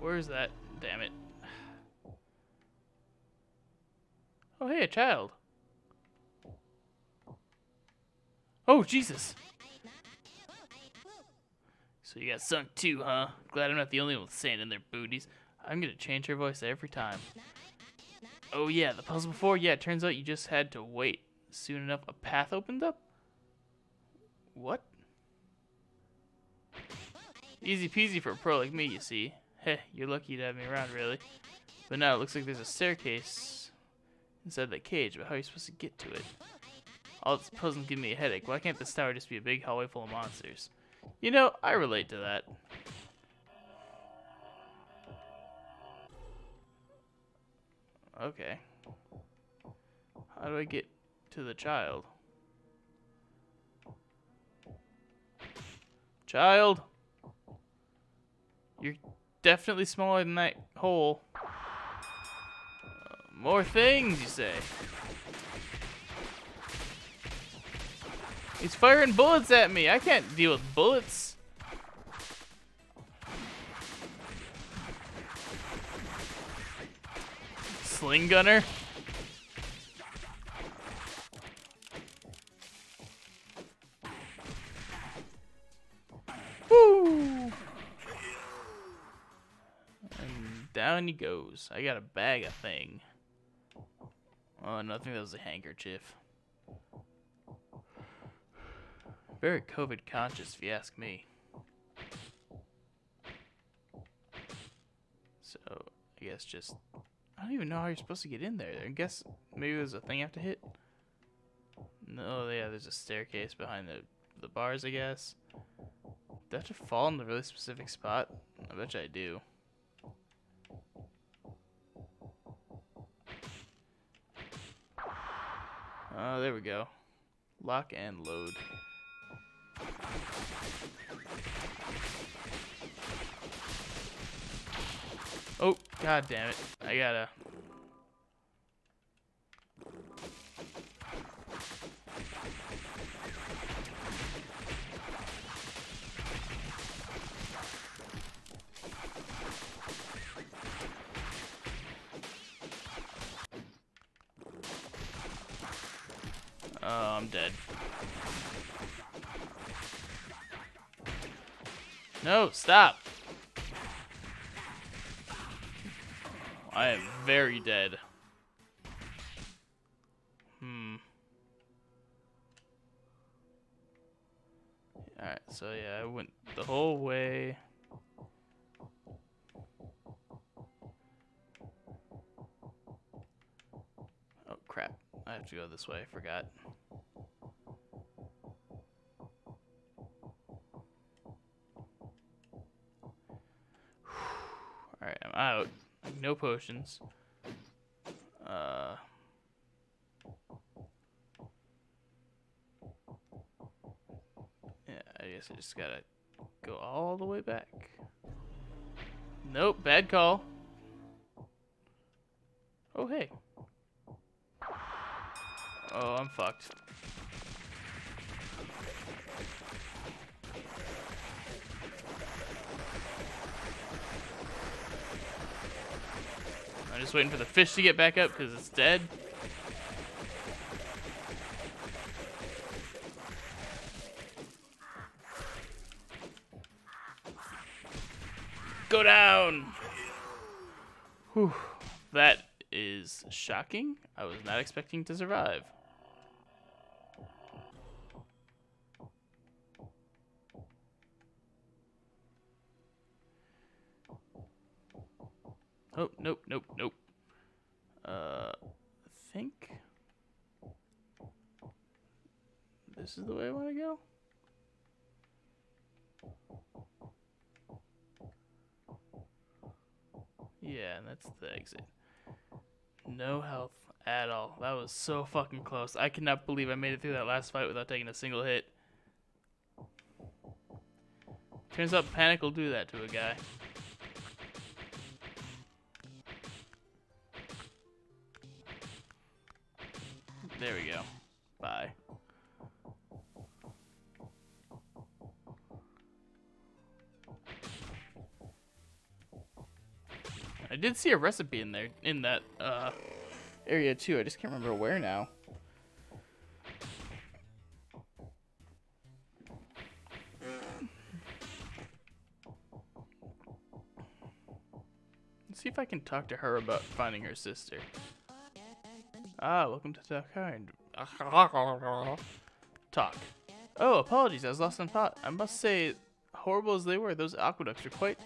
Where's that? Damn it. Oh, hey, a child. Oh, Jesus. So you got sunk too, huh? Glad I'm not the only one with sand in their booties. I'm gonna change her voice every time. Oh yeah, the puzzle before? Yeah, it turns out you just had to wait. Soon enough, a path opened up? What? Easy peasy for a pro like me, you see. Heh, you're lucky to have me around, really. But now it looks like there's a staircase inside that cage, but how are you supposed to get to it? All this puzzling give me a headache. Why can't this tower just be a big hallway full of monsters? You know, I relate to that. Okay. How do I get to the child? Child! You're definitely smaller than that hole. Uh, more things, you say? He's firing bullets at me. I can't deal with bullets. Sling gunner. Down he goes. I got a bag of thing. Oh, nothing. That was a handkerchief. Very COVID conscious, if you ask me. So, I guess just. I don't even know how you're supposed to get in there. I guess maybe there's a thing I have to hit. No, yeah, there's a staircase behind the the bars, I guess. Do I have to fall in the really specific spot? I bet you I do. Oh, there we go. Lock and load. Oh, god damn it. I gotta. Oh, I'm dead. No, stop. I am very dead. Hmm. Alright, so yeah, I went the whole way. Oh crap, I have to go this way, I forgot. Alright, I'm out. No potions. Uh. Yeah, I guess I just gotta go all the way back. Nope, bad call. Oh, hey. Oh, I'm fucked. I'm just waiting for the fish to get back up because it's dead. Go down! Whew. That is shocking. I was not expecting to survive. Oh, nope, nope, nope. Uh, I think this is the way I want to go. Yeah, and that's the exit. No health at all. That was so fucking close. I cannot believe I made it through that last fight without taking a single hit. Turns out panic will do that to a guy. There we go. Bye. I did see a recipe in there in that uh, area too. I just can't remember where now. Let's see if I can talk to her about finding her sister. Ah, welcome to Talk Kind. (laughs) Talk. Oh, apologies, I was lost in thought. I must say, horrible as they were, those aqueducts are quite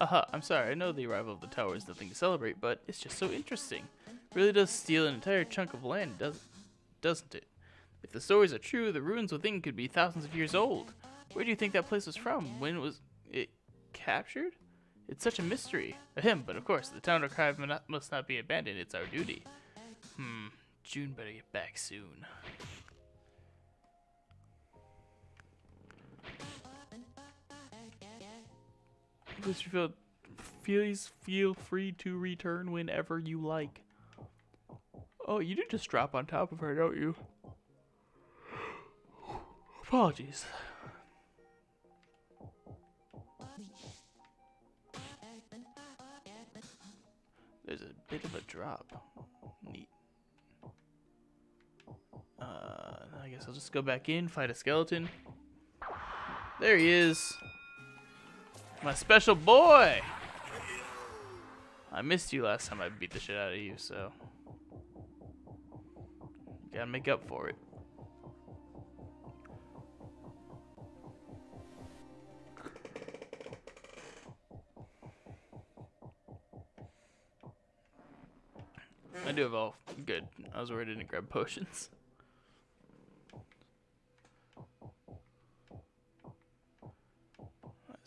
Aha, I'm sorry, I know the arrival of the tower is nothing to celebrate, but it's just so interesting. really does steal an entire chunk of land, does, doesn't it? If the stories are true, the ruins within could be thousands of years old. Where do you think that place was from? When was it captured? It's such a mystery. Ahem, but of course, the town archive must not be abandoned. It's our duty. June better get back soon. Please feel, please feel free to return whenever you like. Oh, you did just drop on top of her, don't you? (gasps) Apologies. There's a bit of a drop. Neat. Uh, I guess I'll just go back in, fight a skeleton. There he is. My special boy! I missed you last time I beat the shit out of you, so... Gotta make up for it. I do have all good. I was worried I didn't grab potions.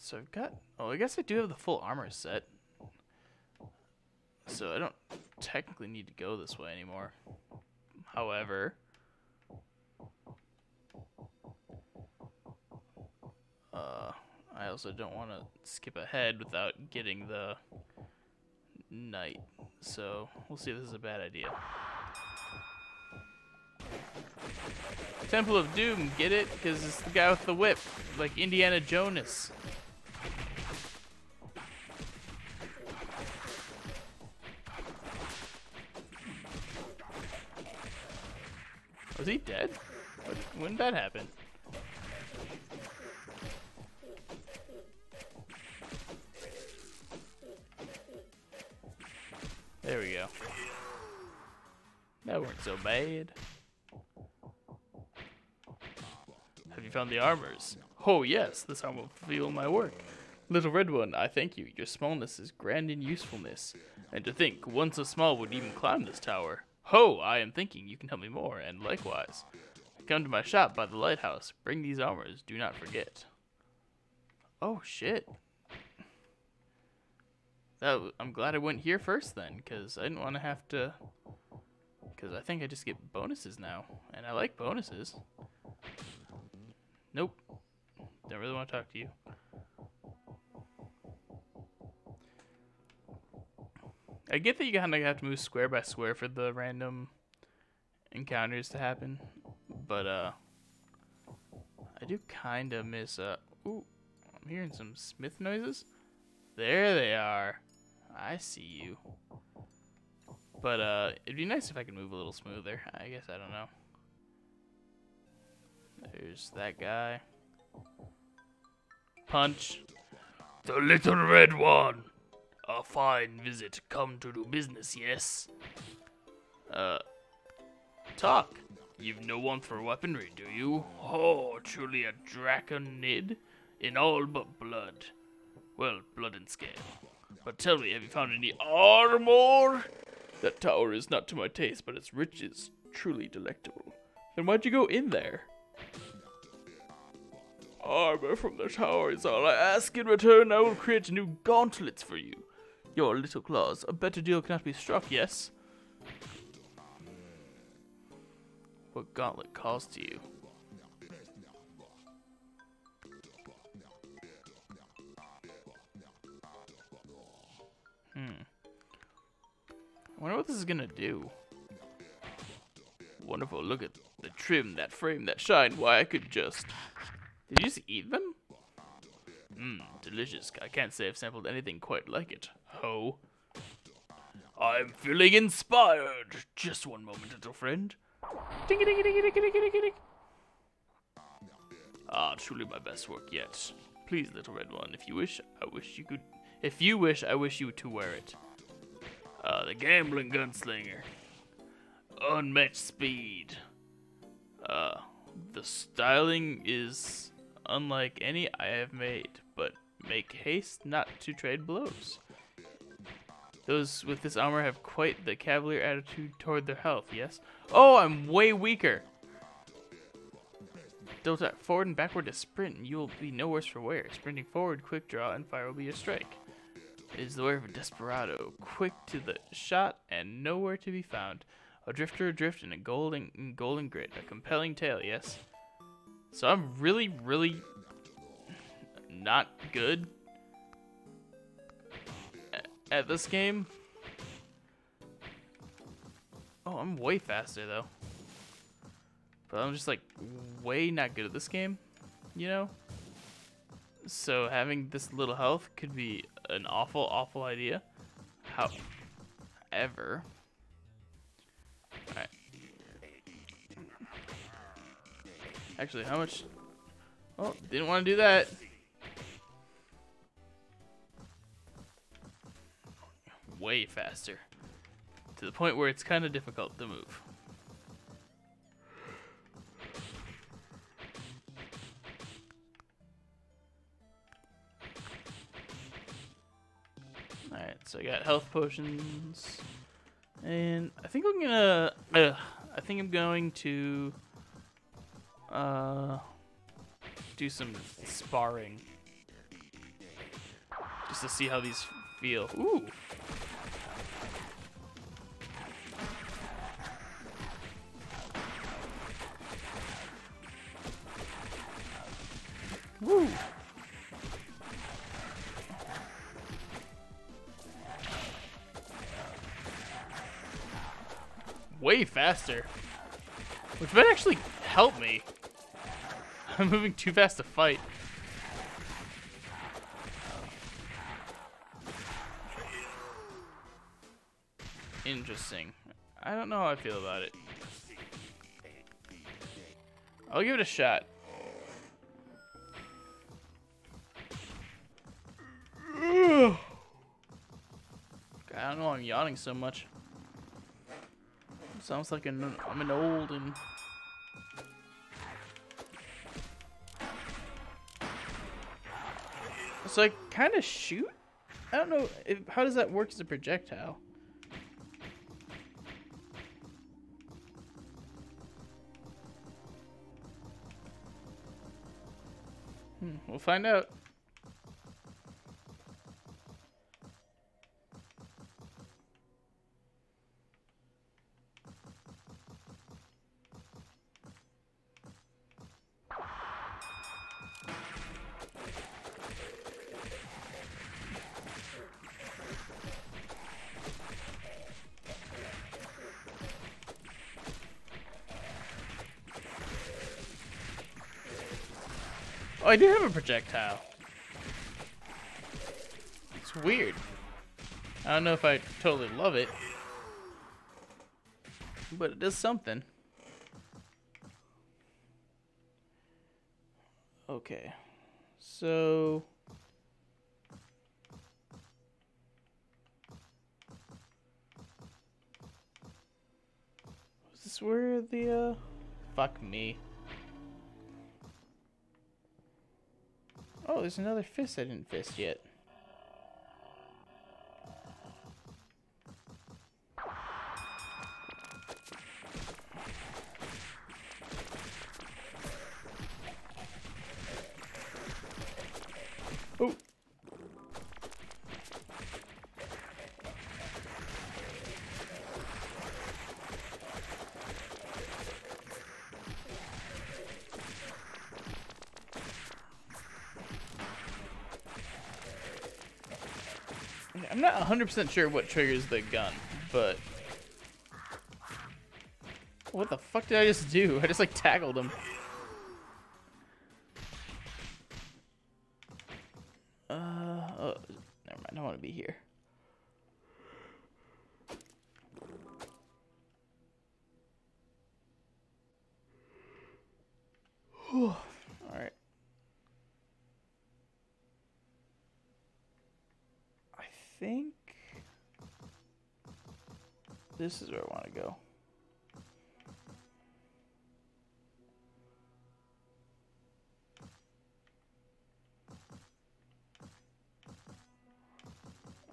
So I've got... Oh, I guess I do have the full armor set. So I don't technically need to go this way anymore. However... Uh, I also don't want to skip ahead without getting the knight. So we'll see if this is a bad idea. Temple of Doom, get it? Because it's the guy with the whip, like Indiana Jones. Was he dead? When did that happen? There we go. That weren't so bad. Have you found the armors? Oh yes, this armor will fulfill my work. Little Red One, I thank you. Your smallness is grand in usefulness. And to think, one so small would even climb this tower. Ho, I am thinking you can help me more, and likewise. Come to my shop by the lighthouse. Bring these armors, do not forget. Oh, shit. That, I'm glad I went here first then, because I didn't want to have to... Because I think I just get bonuses now, and I like bonuses. Nope. Don't really want to talk to you. I get that you kind of have to move square by square for the random encounters to happen, but uh, I do kind of miss. Uh, ooh, I'm hearing some smith noises. There they are. I see you. But uh, it'd be nice if I could move a little smoother. I guess I don't know. There's that guy. Punch. The little red one. A fine visit come to do business, yes? Uh, talk. You've no want for weaponry, do you? Oh, truly a draconid in all but blood. Well, blood and scale. But tell me, have you found any armor? That tower is not to my taste, but its riches truly delectable. Then why'd you go in there? Armor from the tower is all I ask. In return, I will create new gauntlets for you. Your little claws. A better deal cannot be struck, yes? what gauntlet calls to you. Hmm. I wonder what this is gonna do. Wonderful, look at the trim, that frame, that shine. Why, I could just... Did you just eat them? Mmm, delicious. I can't say I've sampled anything quite like it. Ho. I'm feeling inspired. Just one moment, little friend. Ding ding ding ding ding ding ding Ah, truly my best work yet. Please, little red one, if you wish, I wish you could. If you wish, I wish you to wear it. Uh, the gambling gunslinger. Unmatched speed. Uh, the styling is unlike any I have made, but make haste not to trade blows. Those with this armor have quite the cavalier attitude toward their health, yes? Oh, I'm way weaker! Delta forward and backward to sprint, and you will be no worse for wear. Sprinting forward, quick draw, and fire will be your strike. It is the way of a desperado, quick to the shot and nowhere to be found. A drifter adrift in a golden golden grit. A compelling tale, yes. So I'm really, really not good at this game. Oh, I'm way faster though. But I'm just like way not good at this game, you know? So having this little health could be an awful, awful idea. However, alright. Actually, how much? Oh, didn't want to do that. Way faster. To the point where it's kind of difficult to move. Alright, so I got health potions. And I think I'm gonna... Uh, I think I'm going to... Uh, do some sparring. Just to see how these feel. Ooh! Woo! Way faster. Which might actually help me. (laughs) I'm moving too fast to fight. Interesting. I don't know how I feel about it. I'll give it a shot. I don't know I'm yawning so much. Sounds like an, I'm an old and... So I kind of shoot? I don't know, if, how does that work as a projectile? Hmm, we'll find out. I do have a projectile. It's weird. I don't know if I totally love it. But it does something. Okay. So... Is this where the, uh... Fuck me. There's another fist I didn't fist yet. I'm not 100% sure what triggers the gun, but... What the fuck did I just do? I just, like, tackled him. This is where I want to go.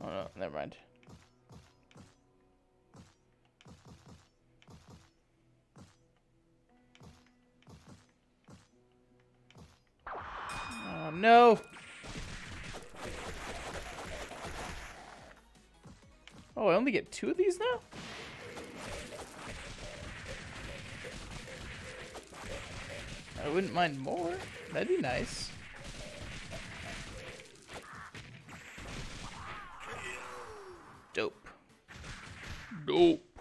Oh no, never mind. Oh no! Oh, I only get two of these now? I mind more. That'd be nice. Dope. Dope.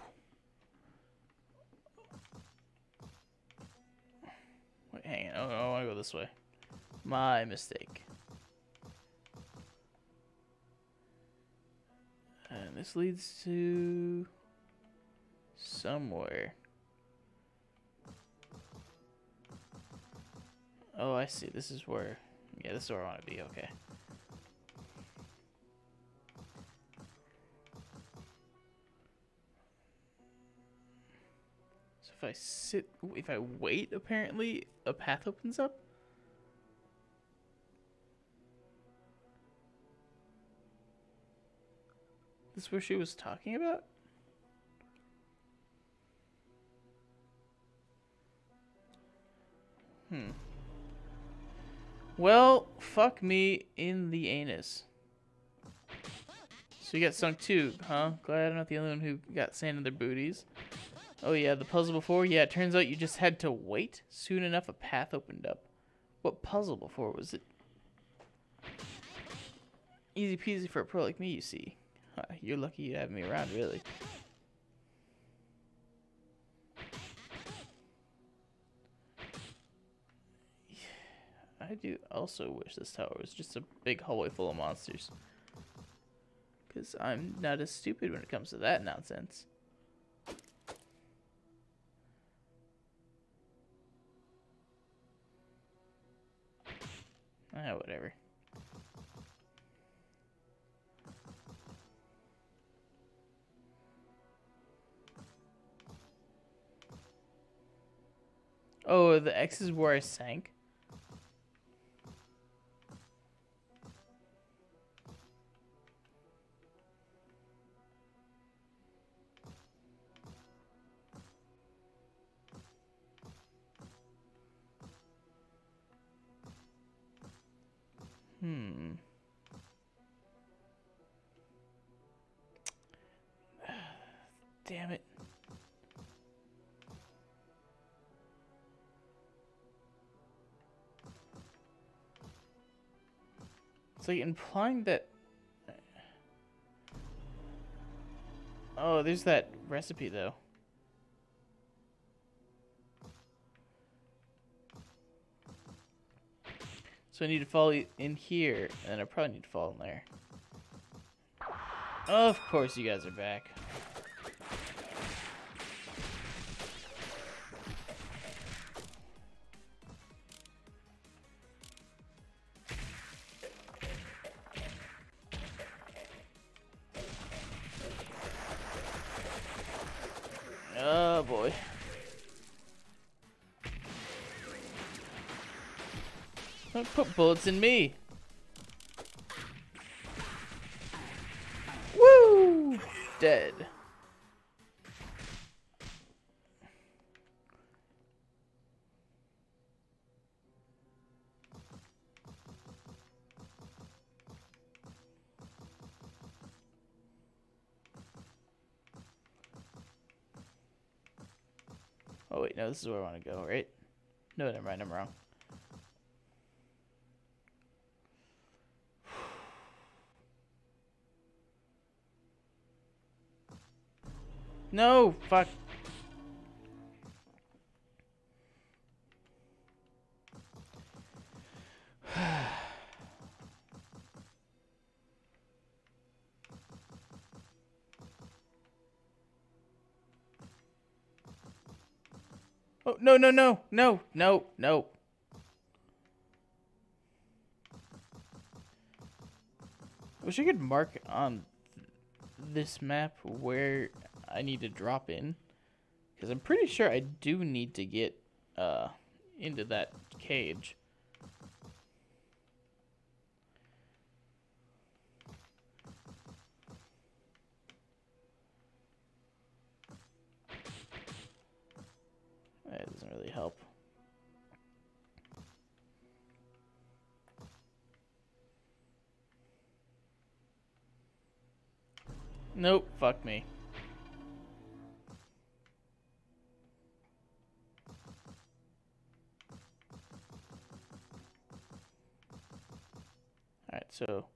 Wait, hang on. Oh, I want to go this way. My mistake. And this leads to somewhere. Oh, I see. This is where. Yeah, this is where I want to be. Okay. So if I sit, if I wait, apparently a path opens up. This is where she was talking about? Hmm. Well, fuck me in the anus. So you got sunk too, huh? Glad I'm not the only one who got sand in their booties. Oh yeah, the puzzle before? Yeah, it turns out you just had to wait. Soon enough a path opened up. What puzzle before was it? Easy peasy for a pro like me, you see. Huh, you're lucky you have me around, really. I do also wish this tower was just a big hallway full of monsters. Because I'm not as stupid when it comes to that nonsense. Ah, whatever. Oh, the X is where I sank? Hmm. (sighs) Damn it. So like implying that. Oh, there's that recipe though. So I need to fall in here, and I probably need to fall in there. Of course you guys are back. Bullets in me. Woo! Dead. Oh wait, no, this is where I want to go, right? No, never mind, I'm wrong. No, fuck. (sighs) oh, no, no, no, no, no, no. Wish I could mark on this map where I need to drop in. Because I'm pretty sure I do need to get uh, into that cage. That doesn't really help. Nope, fuck me. So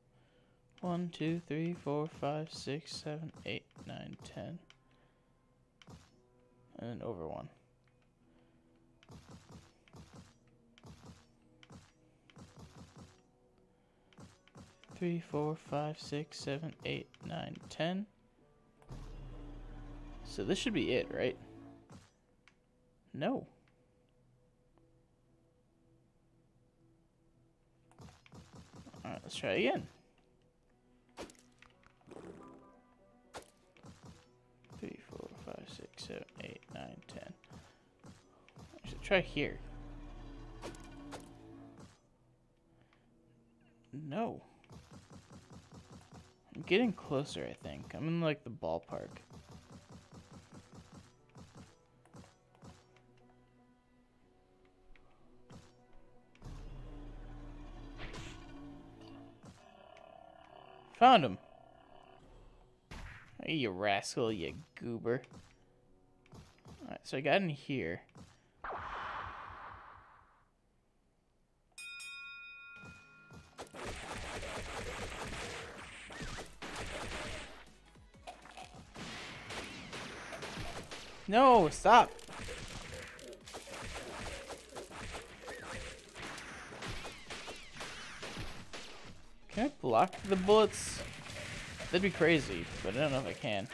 one, two, three, four, five, six, seven, eight, nine, ten. And then over one. Three, four, five, six, seven, eight, nine, ten. So this should be it, right? No. Let's try again. Three, four, five, six, seven, eight, nine, ten. I should try here. No. I'm getting closer, I think. I'm in like the ballpark. Found him. Hey, you rascal, you goober. Alright, so I got in here. No, stop. Can I block the bullets? That'd be crazy, but I don't know if I can.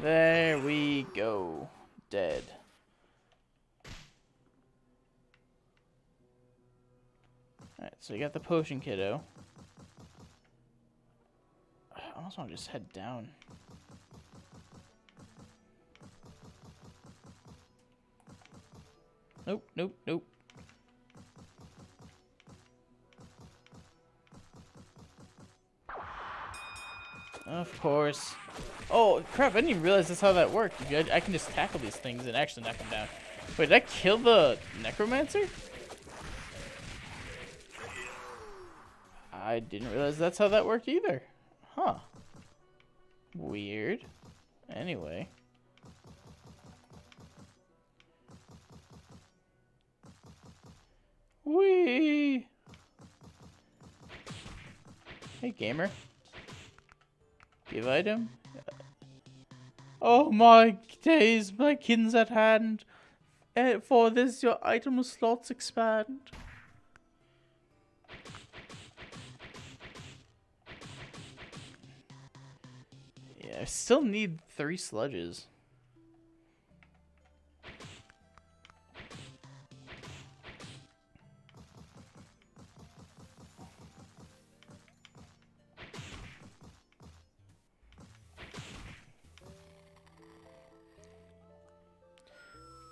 There we go. Dead. Alright, so you got the potion kiddo. I almost want to just head down. Nope, nope, nope. Crap, I didn't even realize that's how that worked. I, I can just tackle these things and actually knock them down. Wait, did I kill the necromancer? I didn't realize that's how that worked either. Huh. Weird. Anyway. Wee. Hey, gamer. Give item. Oh my days, my kin's at hand. Uh, for this, your item slots expand. Yeah, I still need three sludges.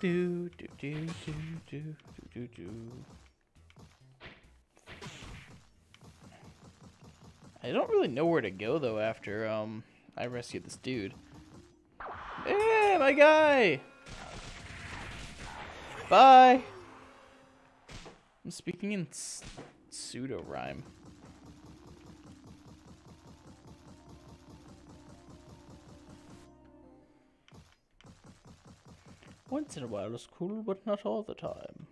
Do do do do do do do do. I don't really know where to go though after um I rescued this dude. Hey, my guy! Bye! I'm speaking in pseudo rhyme. Once in a while is cool, but not all the time.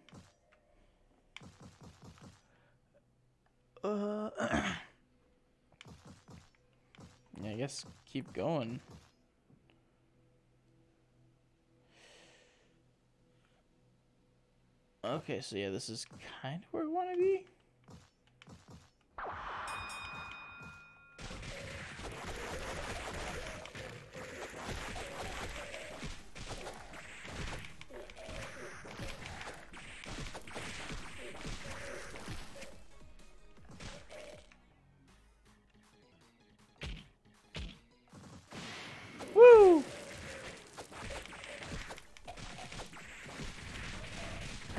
Uh, (clears throat) I guess keep going. Okay, so yeah, this is kind of where we want to be.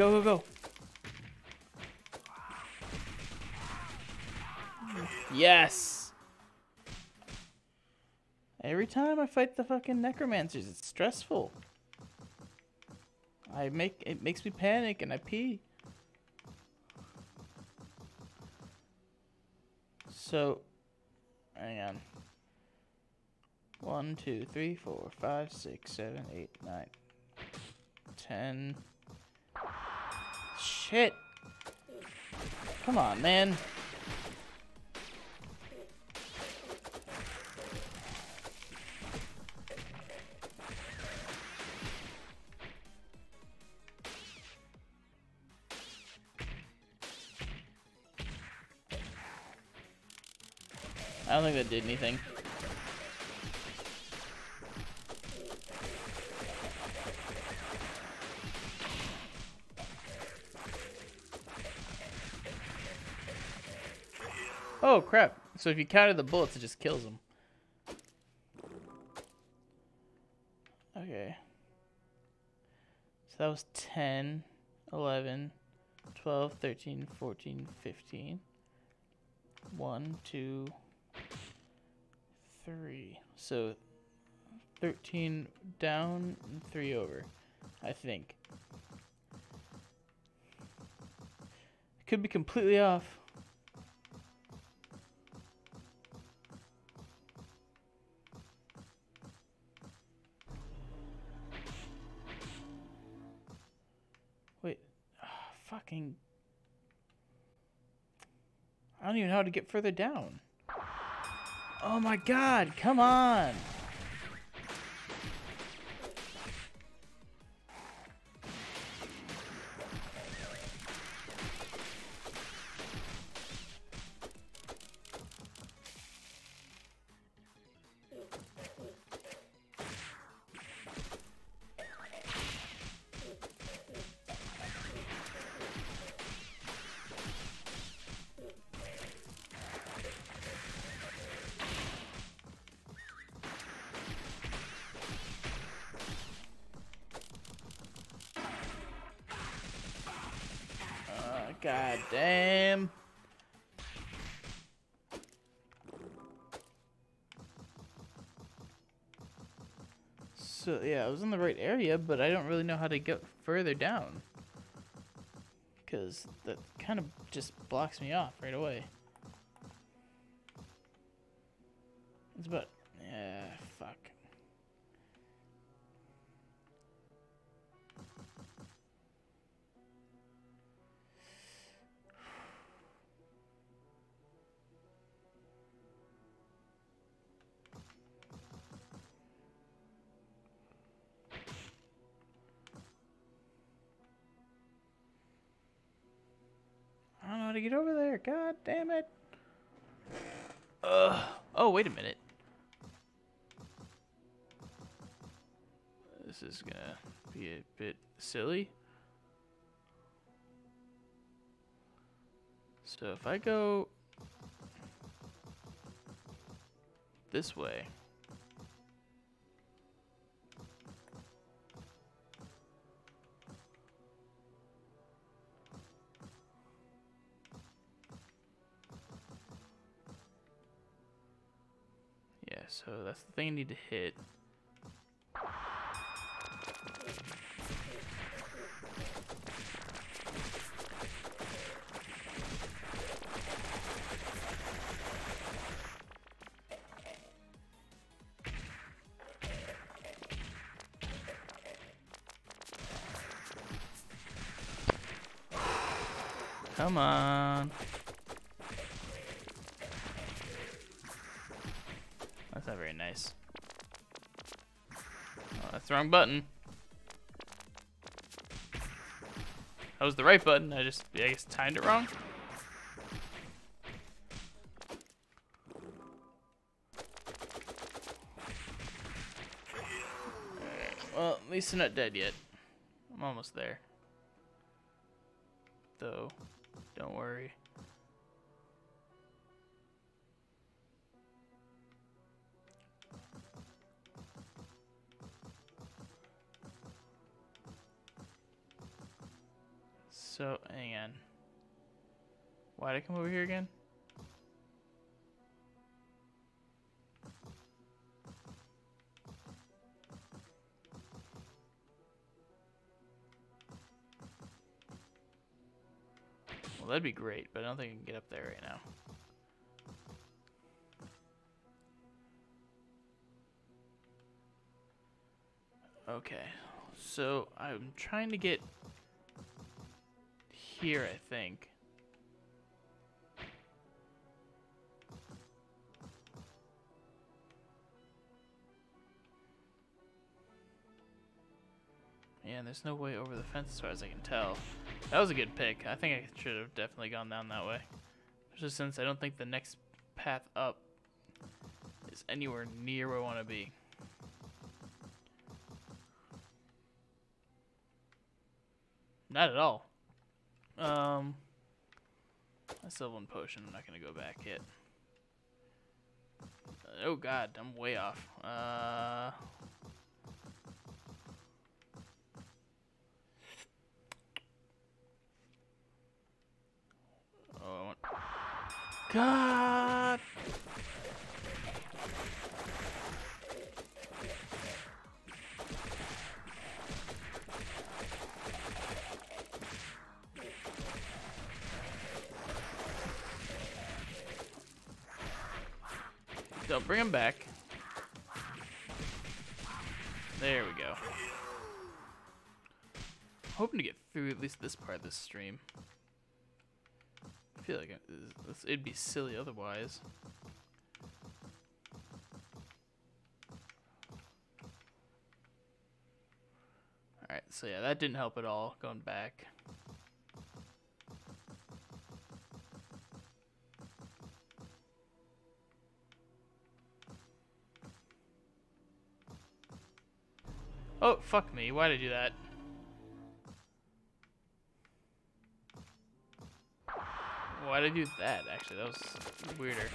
Go, go, go. Yes! Every time I fight the fucking necromancers, it's stressful. I make it makes me panic and I pee. So, hang on. One, two, three, four, five, six, seven, eight, nine, ten. Shit. Come on, man. I don't think that did anything. Oh crap. So if you counter the bullets, it just kills them. Okay. So that was 10, 11, 12, 13, 14, 15. 1, 2, 3. So 13 down and 3 over, I think. Could be completely off. Fucking. I don't even know how to get further down. Oh my god, come on! Area, but I don't really know how to get further down. Cause that kind of just blocks me off right away. Bit silly. So if I go this way. Yeah, so that's the thing I need to hit. Come on. That's not very nice. Oh, that's the wrong button. That was the right button. I just, I guess, timed it wrong. Well, at least they're not dead yet. I'm almost there. Though, don't worry. So, hang on. Why'd I come over here again? That'd be great, but I don't think I can get up there right now. Okay, so I'm trying to get here, I think. There's no way over the fence as far as I can tell. That was a good pick. I think I should have definitely gone down that way. Just since I don't think the next path up is anywhere near where I want to be. Not at all. Um, I still have one potion. I'm not gonna go back yet. Oh God, I'm way off. Uh. Oh, I want. God. Don't bring him back. There we go. Hoping to get through at least this part of this stream. I feel like it- it'd be silly otherwise. Alright, so yeah, that didn't help at all, going back. Oh, fuck me. Why'd I do that? Why'd I do that, actually? That was weirder.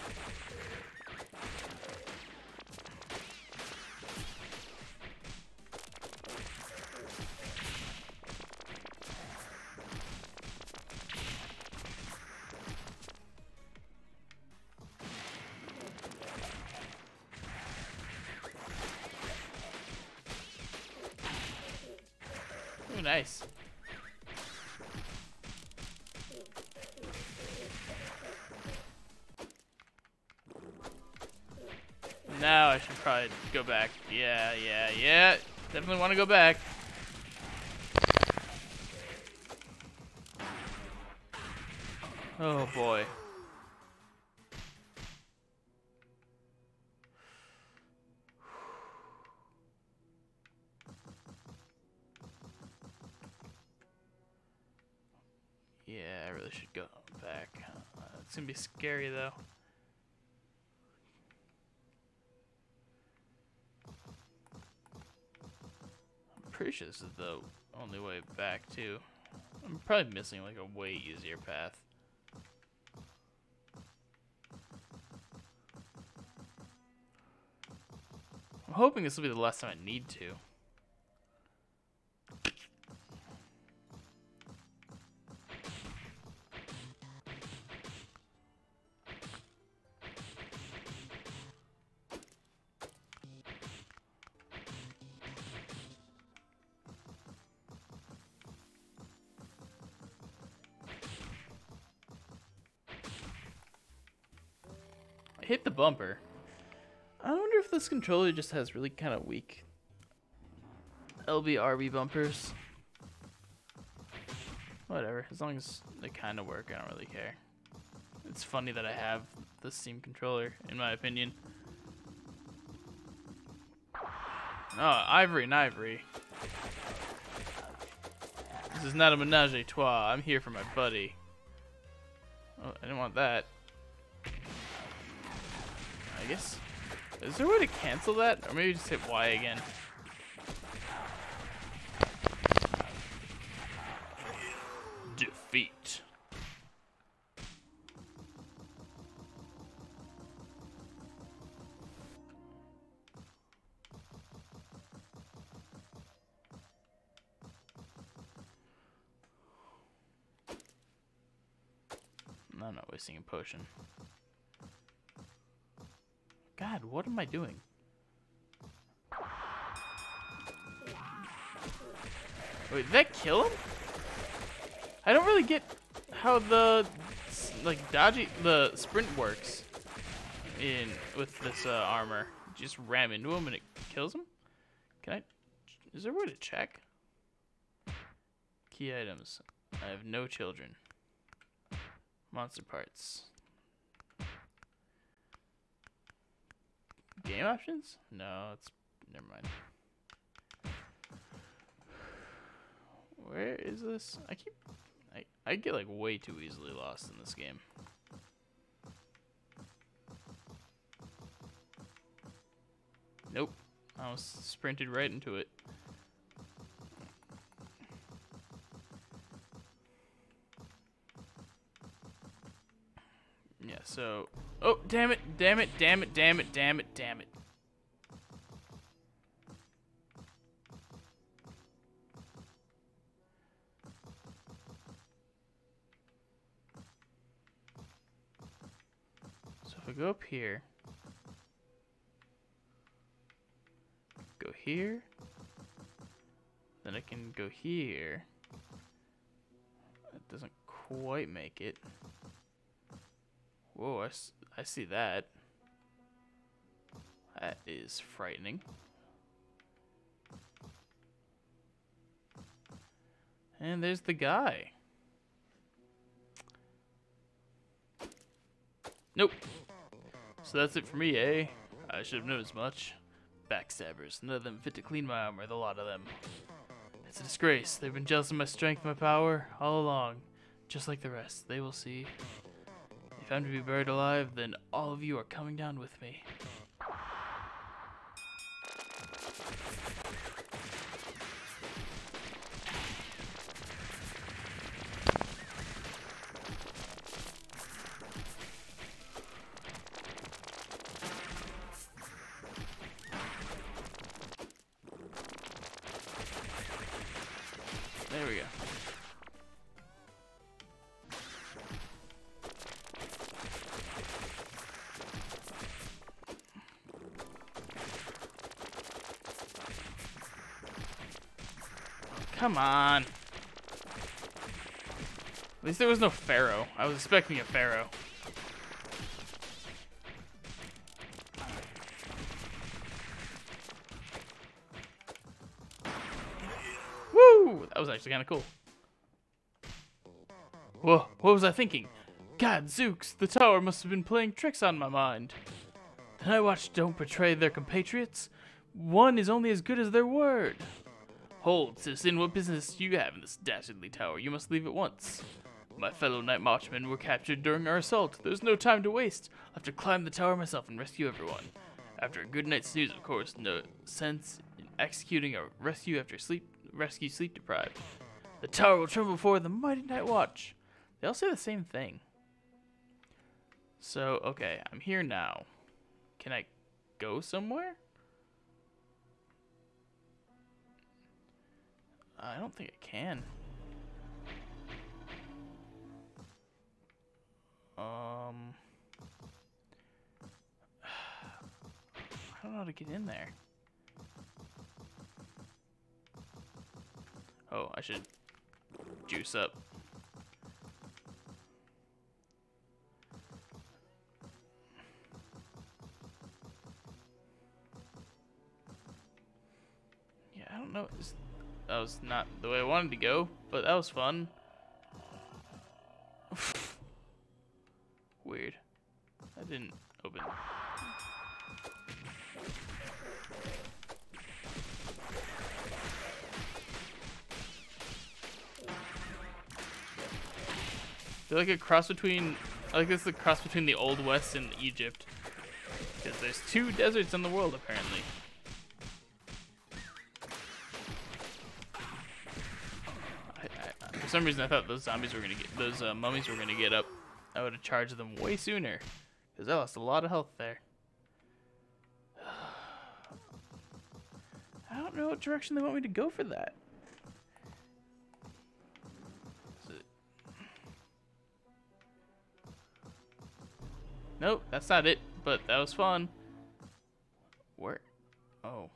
Go back. Yeah, yeah, yeah. Definitely want to go back. Oh boy. Yeah, I really should go back. Uh, it's gonna be scary though. Pretty sure this is the only way back too. I'm probably missing like a way easier path. I'm hoping this will be the last time I need to. Controller just has really kind of weak LBRB bumpers. Whatever, as long as they kind of work, I don't really care. It's funny that I have the Steam controller, in my opinion. Oh, ivory and ivory. This is not a menage a trois. I'm here for my buddy. Oh, I didn't want that. I guess. Is there a way to cancel that? Or maybe just hit Y again. Defeat. I'm not wasting a potion. What am I doing? Wait, did that kill him? I don't really get how the like dodgy the sprint works in with this uh, armor. You just ram into him and it kills him. Can I? Is there a way to check? Key items. I have no children. Monster parts. Game options? No, it's never mind. Where is this? I keep I I get like way too easily lost in this game. Nope. I was sprinted right into it. So Oh, damn it, damn it, damn it, damn it, damn it, damn it. So if I go up here, go here, then I can go here. That doesn't quite make it. Whoa, I see that. That is frightening. And there's the guy. Nope. So that's it for me, eh? I should have known as much. Backstabbers, none of them fit to clean my armor, the lot of them. It's a disgrace. They've been jealous of my strength, my power, all along. Just like the rest. They will see. If I'm to be buried alive, then all of you are coming down with me. There was no pharaoh. I was expecting a pharaoh. Woo! That was actually kind of cool. Whoa, what was I thinking? God, Zooks, the tower must have been playing tricks on my mind. The Night Watch don't betray their compatriots. One is only as good as their word. Hold, citizen, what business do you have in this dastardly tower? You must leave at once. My fellow night watchmen were captured during our assault. There's no time to waste. I'll have to climb the tower myself and rescue everyone. After a good night's snooze, of course, no sense in executing a rescue after sleep rescue sleep deprived. The tower will tremble before the mighty night watch. They all say the same thing. So, okay, I'm here now. Can I go somewhere? I don't think I can. Um, (sighs) I don't know how to get in there. Oh, I should juice up. Yeah, I don't know. That was not the way I wanted to go, but that was fun. didn't open. They're like a cross between, I like this is a cross between the Old West and Egypt. Because there's two deserts in the world, apparently. For some reason, I thought those zombies were gonna get, those uh, mummies were gonna get up. I would have charged them way sooner. Because I lost a lot of health there. (sighs) I don't know what direction they want me to go for that. Nope, that's not it, but that was fun. Where? Oh.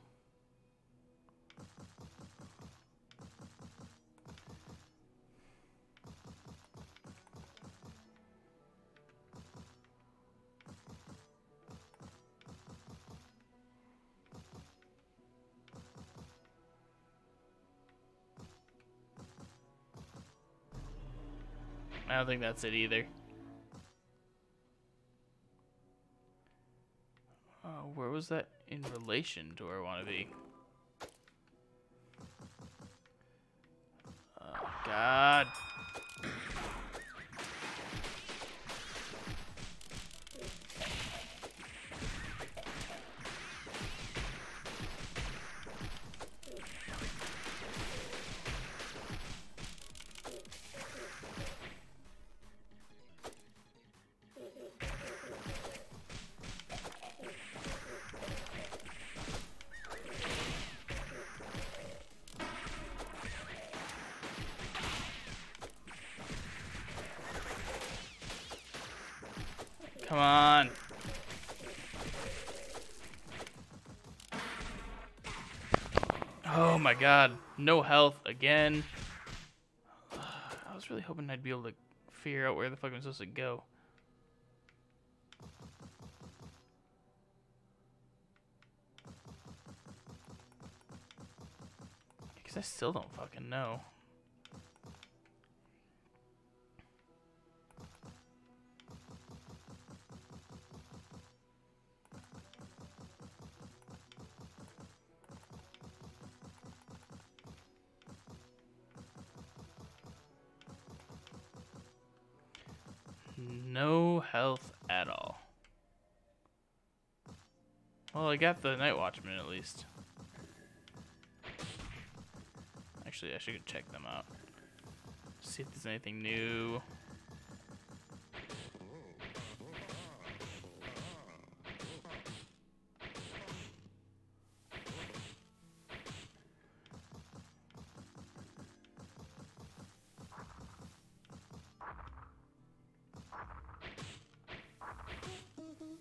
Don't think that's it either. Uh, where was that in relation to where I want to be? Oh, God. God. No health again. (sighs) I was really hoping I'd be able to figure out where the fuck I'm supposed to go. Because I still don't fucking know. I got the Night Watchman at least. Actually, I should check them out. See if there's anything new.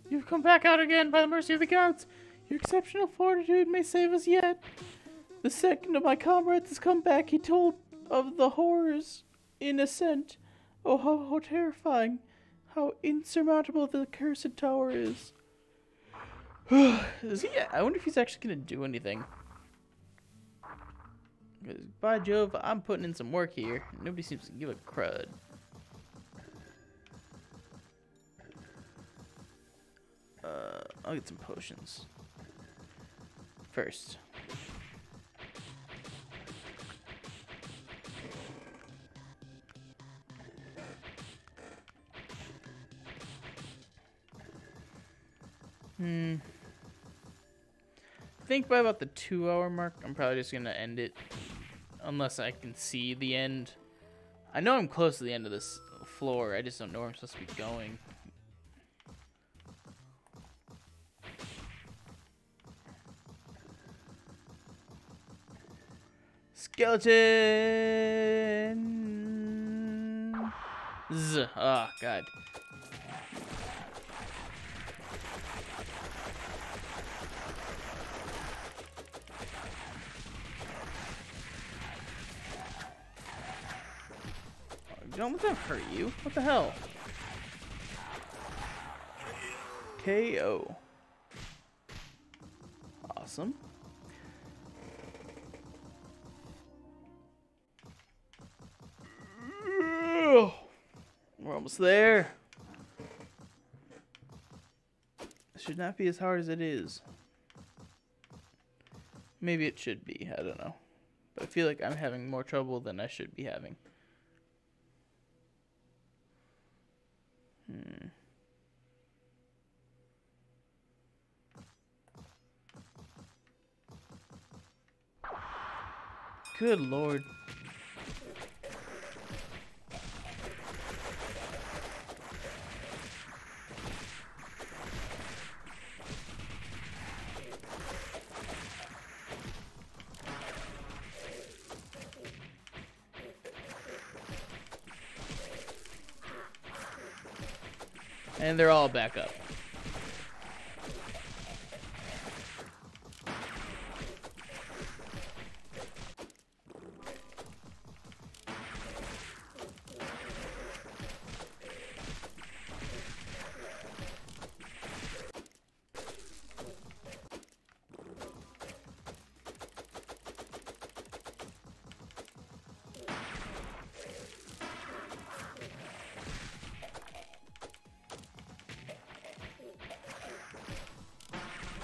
You've come back out again by the mercy of the gods. Exceptional fortitude may save us yet. The second of my comrades has come back. He told of the horrors in ascent. Oh, how, how terrifying. How insurmountable the cursed tower is. (sighs) is he, I wonder if he's actually going to do anything. by Jove, I'm putting in some work here. Nobody seems to give a crud. Uh, I'll get some potions. First. Hmm. I think by about the two hour mark, I'm probably just gonna end it. Unless I can see the end. I know I'm close to the end of this floor, I just don't know where I'm supposed to be going. Skeleton. Oh God. Don't let hurt you. What the hell? KO. Awesome. almost there. It should not be as hard as it is. Maybe it should be. I don't know. But I feel like I'm having more trouble than I should be having. Hmm. Good lord. And they're all back up.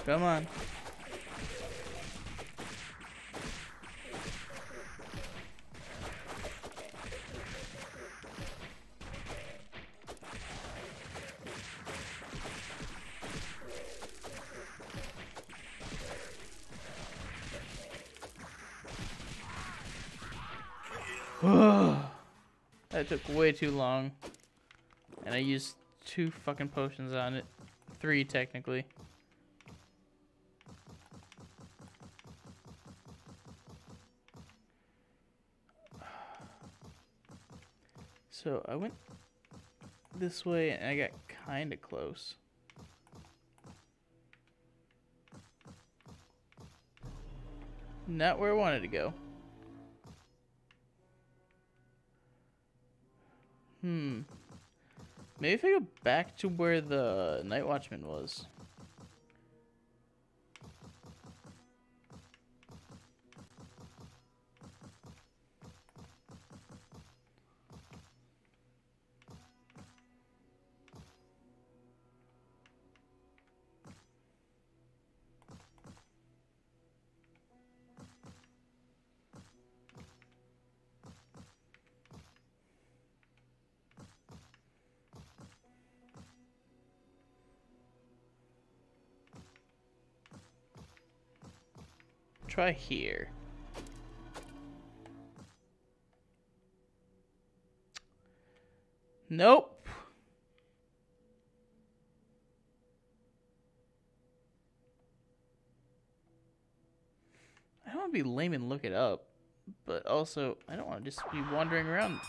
Come on. That took way too long. And I used two fucking potions on it. Three, technically. (sighs) So I went this way and I got kind of close. Not where I wanted to go. Maybe if I go back to where the night watchman was. Try here. Nope. I don't want to be lame and look it up, but also I don't want to just be wandering around.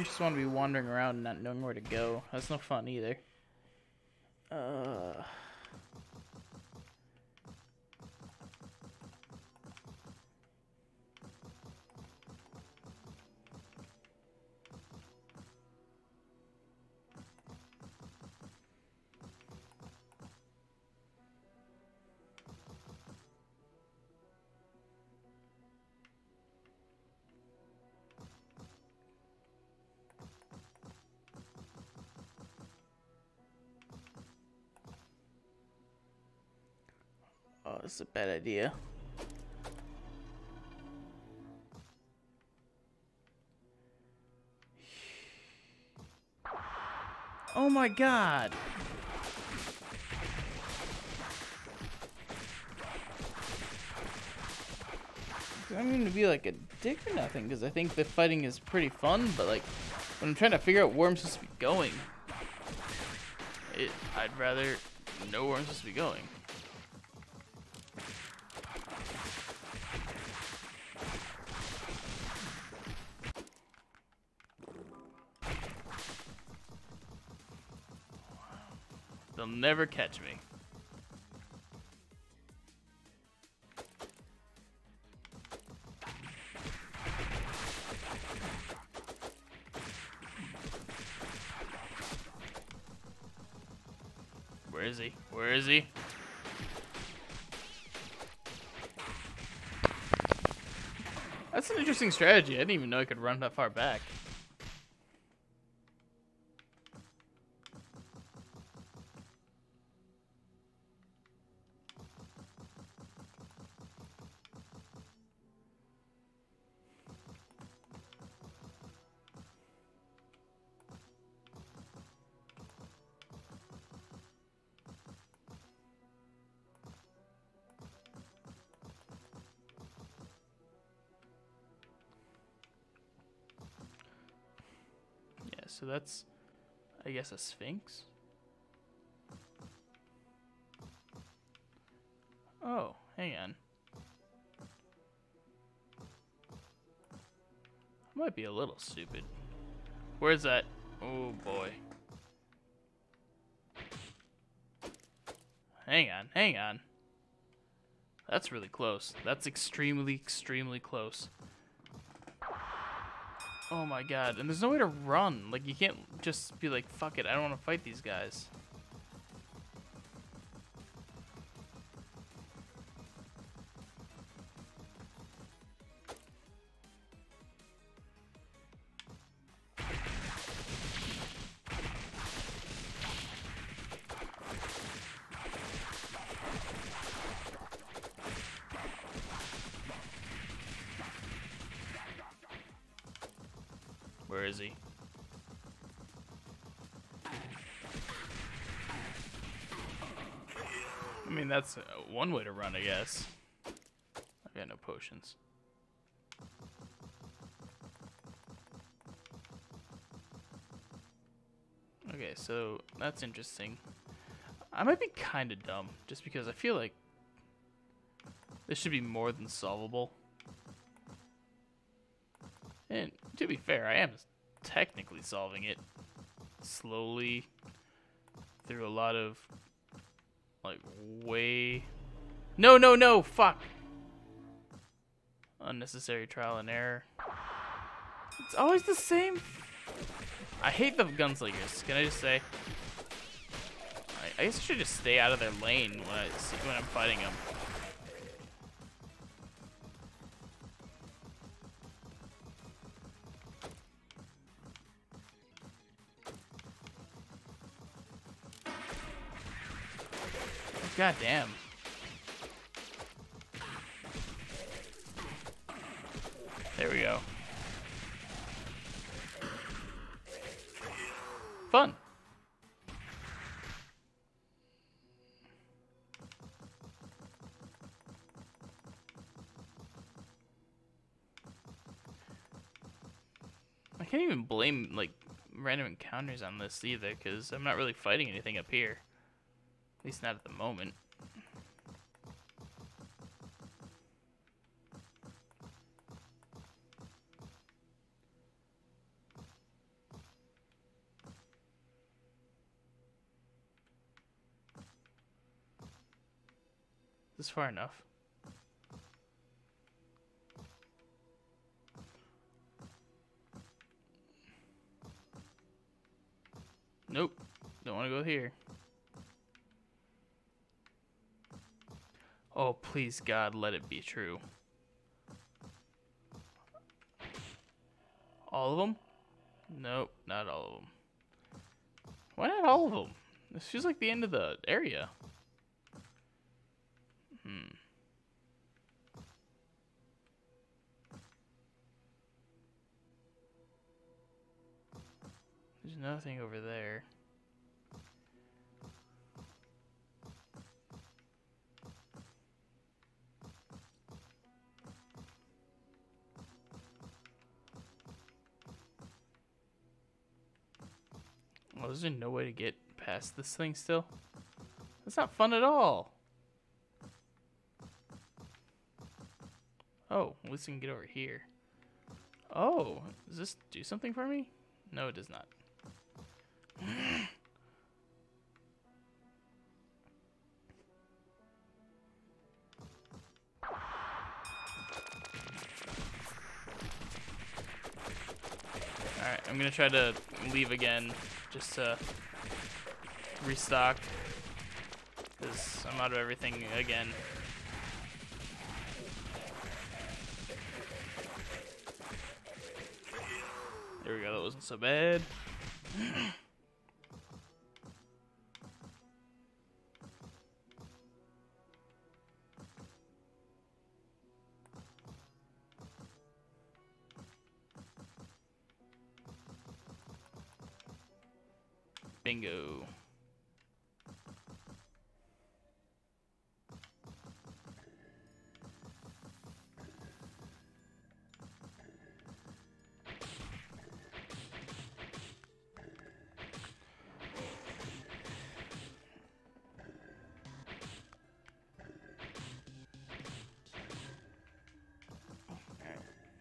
Don't just want to be wandering around and not knowing where to go. That's no fun either. Is a bad idea. Oh my god! I'm gonna be like a dick or nothing because I think the fighting is pretty fun, but like when I'm trying to figure out where I'm supposed to be going, it, I'd rather know where I'm supposed to be going. Never catch me. Where is he? Where is he? That's an interesting strategy. I didn't even know I could run that far back. So that's, I guess, a sphinx. Oh, hang on. Might be a little stupid. Where's that? Oh boy. Hang on, hang on. That's really close. That's extremely, extremely close. Oh my god. And there's no way to run. Like, you can't just be like, fuck it, I don't want to fight these guys. That's uh, one way to run, I guess. I've got no potions. Okay, so that's interesting. I might be kind of dumb, just because I feel like this should be more than solvable. And to be fair, I am technically solving it slowly through a lot of way No, no, no, fuck. Unnecessary trial and error. It's always the same. I hate the gunslingers. Can I just say? I, I guess I should just stay out of their lane when I see, when I'm fighting them. God damn. There we go. Fun. I can't even blame like random encounters on this either because I'm not really fighting anything up here. At least not at the moment. Is this far enough? Nope. Don't want to go here. Oh, please, God, let it be true. All of them? Nope, not all of them. Why not all of them? This feels like the end of the area. Hmm. There's nothing over there. Is there no way to get past this thing still? That's not fun at all. Oh, at least we can get over here. Oh, does this do something for me? No, it does not. (sighs) Alright, I'm gonna try to leave again just to restock because I'm out of everything again. There we go, that wasn't so bad. (laughs) Bingo.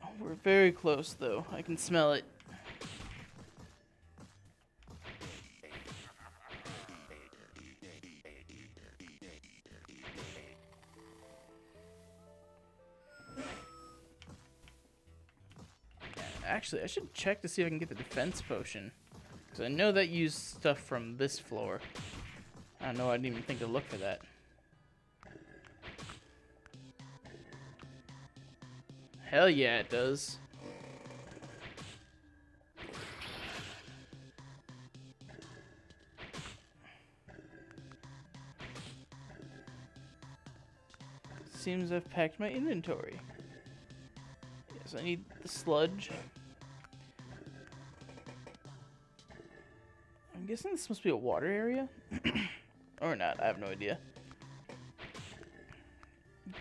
Oh, we're very close, though. I can smell it. Should check to see if I can get the defense potion. Because I know that used stuff from this floor. I don't know, I didn't even think to look for that. Hell yeah, it does. Seems I've packed my inventory. Yes, I need the sludge. Guessing this must be a water area? (clears throat) or not, I have no idea.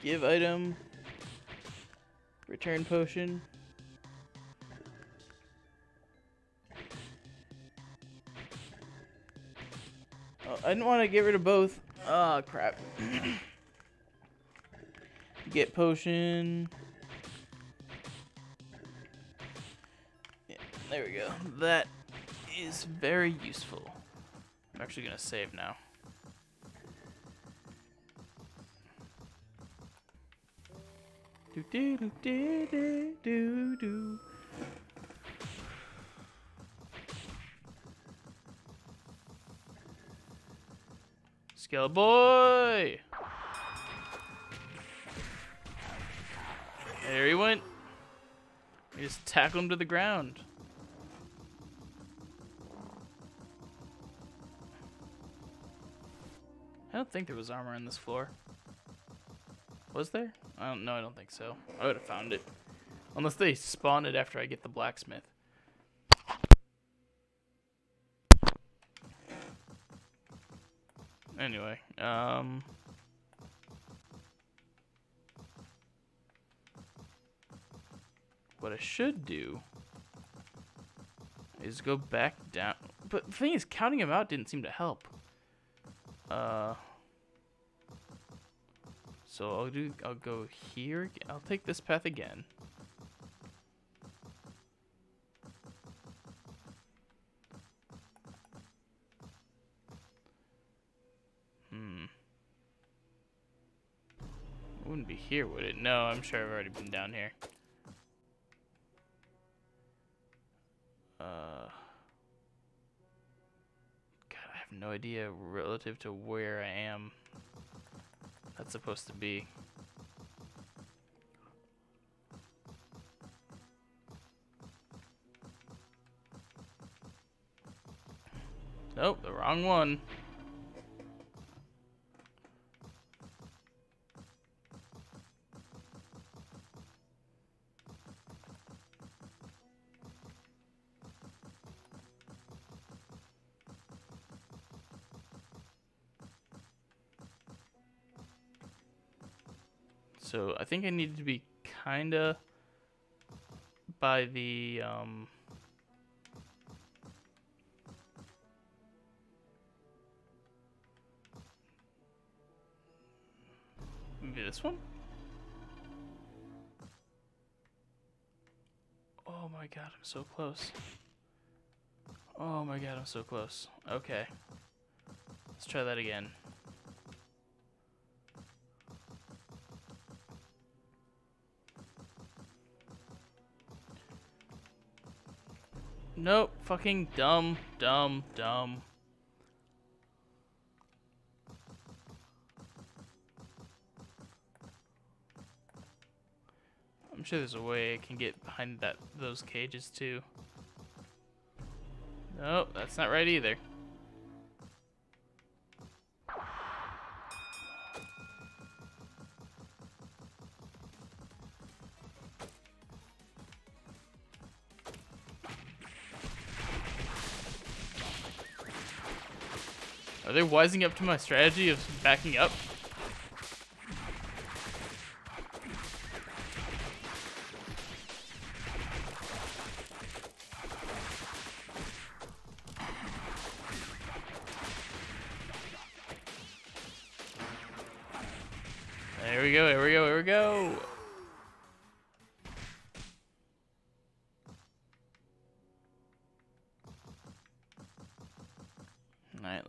Give item. Return potion. Oh, I didn't want to get rid of both. Oh, crap. (clears throat) get potion. Yeah, there we go. That is very useful. I'm actually going to save now. Do do do do do do. Skele boy! There he went. We just tackle him to the ground. Don't think there was armor on this floor. Was there? I don't know. I don't think so. I would have found it. Unless they spawn it after I get the blacksmith. Anyway, um... What I should do is go back down. But the thing is, counting them out didn't seem to help. Uh... So I'll do, I'll go here, I'll take this path again. Hmm. Wouldn't be here, would it? No, I'm sure I've already been down here. Uh... God, I have no idea relative to where I am that's supposed to be. Nope, the wrong one. Think I need to be kinda by the um maybe this one? Oh my god, I'm so close. Oh my god, I'm so close. Okay. Let's try that again. Nope. Fucking dumb, dumb, dumb. I'm sure there's a way I can get behind that those cages too. Nope, that's not right either. Wising up to my strategy of backing up?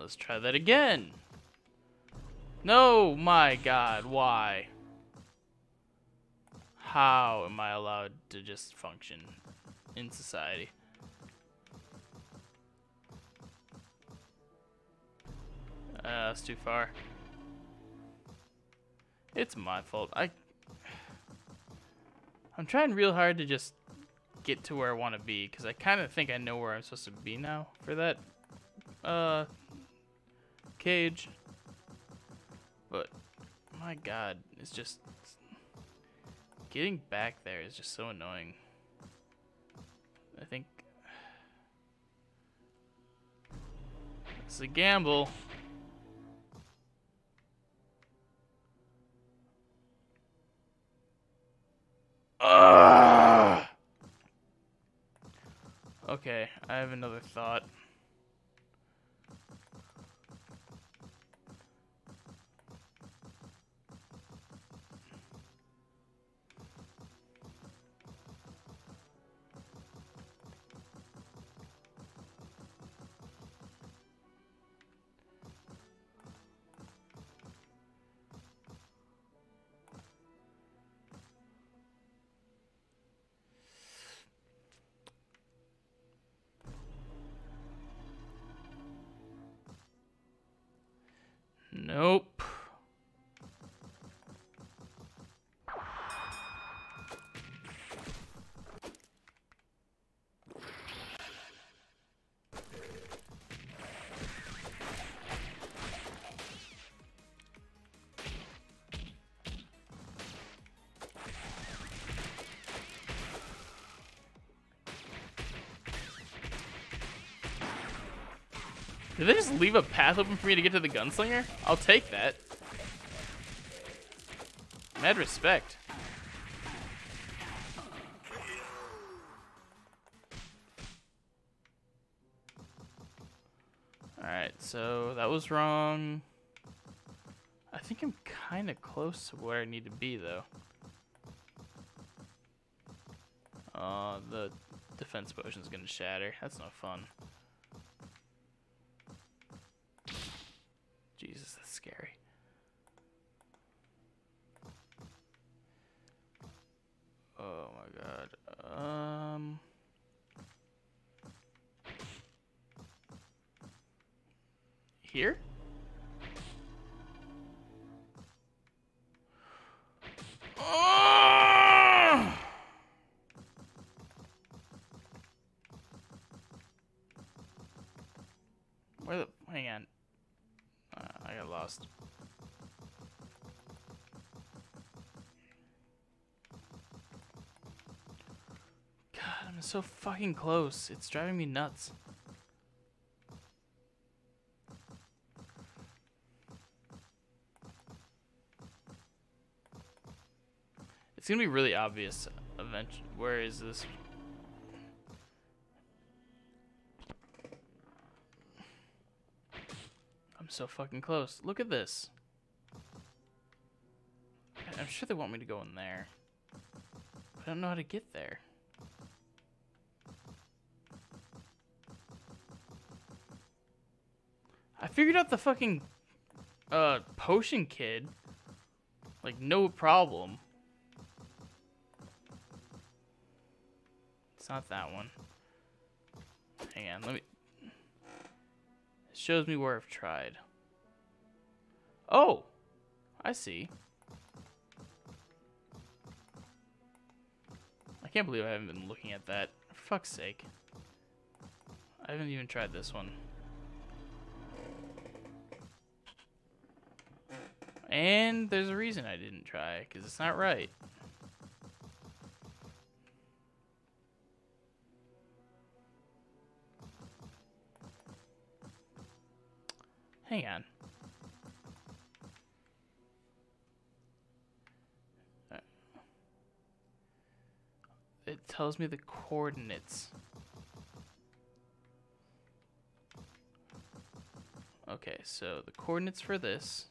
Let's try that again. No, my god, why? How am I allowed to just function in society? Uh, that's too far. It's my fault. I I'm trying real hard to just get to where I want to be because I kind of think I know where I'm supposed to be now for that uh cage. But my god, it's just getting back there is just so annoying. I think it's a gamble. Ugh. Okay, I have another thought. Nope. Did they just leave a path open for me to get to the gunslinger? I'll take that. Mad respect. Alright, so that was wrong. I think I'm kind of close to where I need to be, though. Uh, the defense potion's gonna shatter. That's no fun. So fucking close. It's driving me nuts. It's gonna be really obvious eventually. Where is this? I'm so fucking close. Look at this. I'm sure they want me to go in there. I don't know how to get there. Figured out the fucking uh potion kid. Like no problem. It's not that one. Hang on, let me it shows me where I've tried. Oh, I see. I can't believe I haven't been looking at that. For fuck's sake. I haven't even tried this one. And there's a reason I didn't try, because it's not right. Hang on. It tells me the coordinates. Okay, so the coordinates for this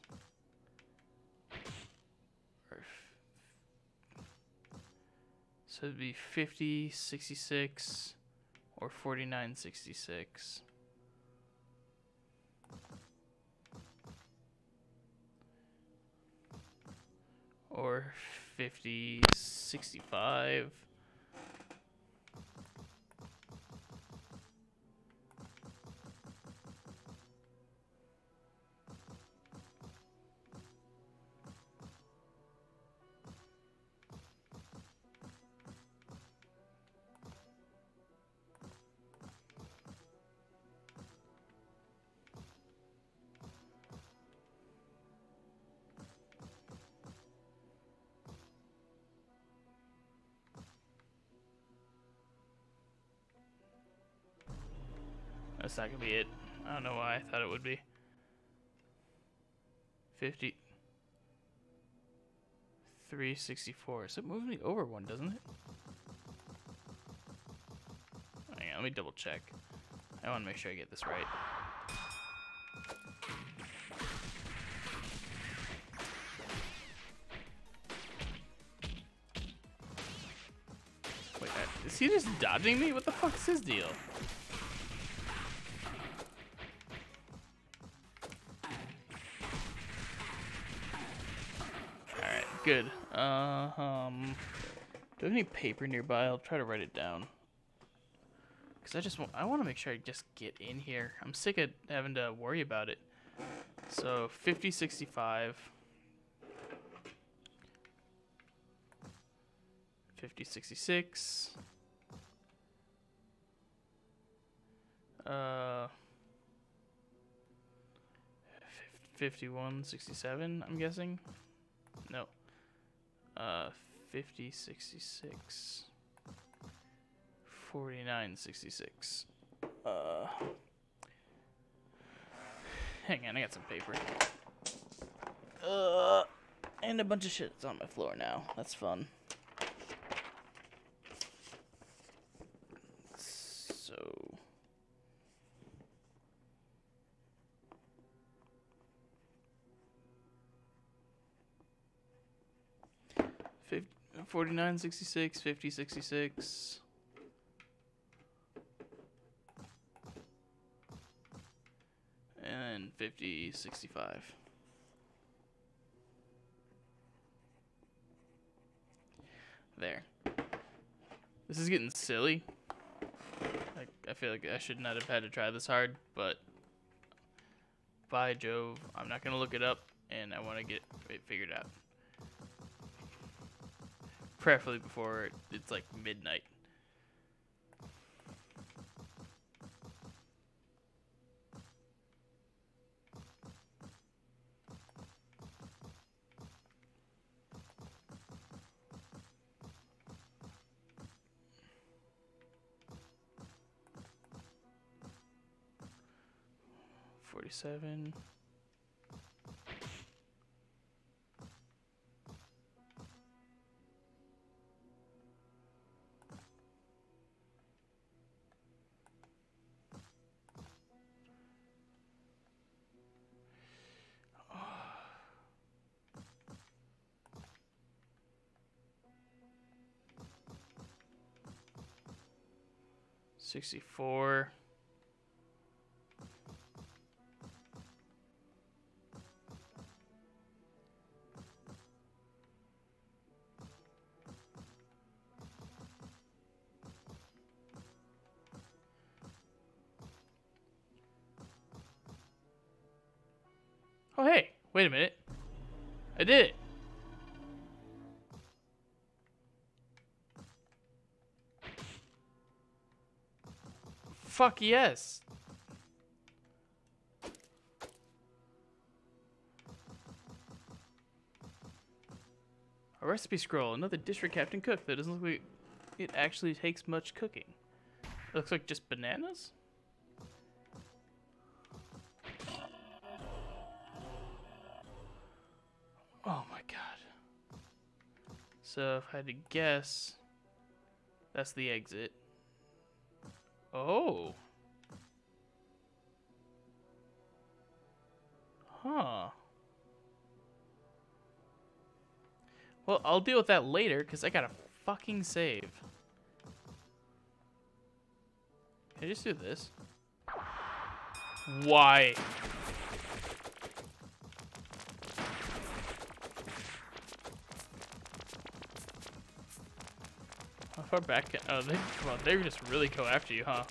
So it'd be 50, 66, or 49, 66. Or 50, 65. Not gonna be it. I don't know why I thought it would be. 50. 364. So it moves me over one, doesn't it? Hang on, let me double check. I want to make sure I get this right. Wait, uh, is he just dodging me? What the fuck's his deal? Good. Uh, um, do I have any paper nearby? I'll try to write it down. Because I just want, I want to make sure I just get in here. I'm sick of having to worry about it. So, 50, 65. 50, 66. Uh, 51, 67, I'm guessing. No. Uh, 50, 66. 49, 66. Uh, hang on, I got some paper. Uh, and a bunch of shit's on my floor now. That's fun. So. Fif- 49, 66, 50, 66. And 50, 65. There. This is getting silly. I, I feel like I should not have had to try this hard, but by Jove, I'm not going to look it up, and I want to get it figured out. Preferably before it's like midnight. Forty-seven. Sixty-four. Oh, hey, wait a minute. I did it. Fuck yes. A recipe scroll, another district Captain Cook that doesn't look like it actually takes much cooking. It looks like just bananas? Oh my god. So if I had to guess, that's the exit. Oh. Huh. Well, I'll deal with that later because I gotta fucking save. Can I just do this? Why? Far back? Oh, they well, they just really go after you, huh?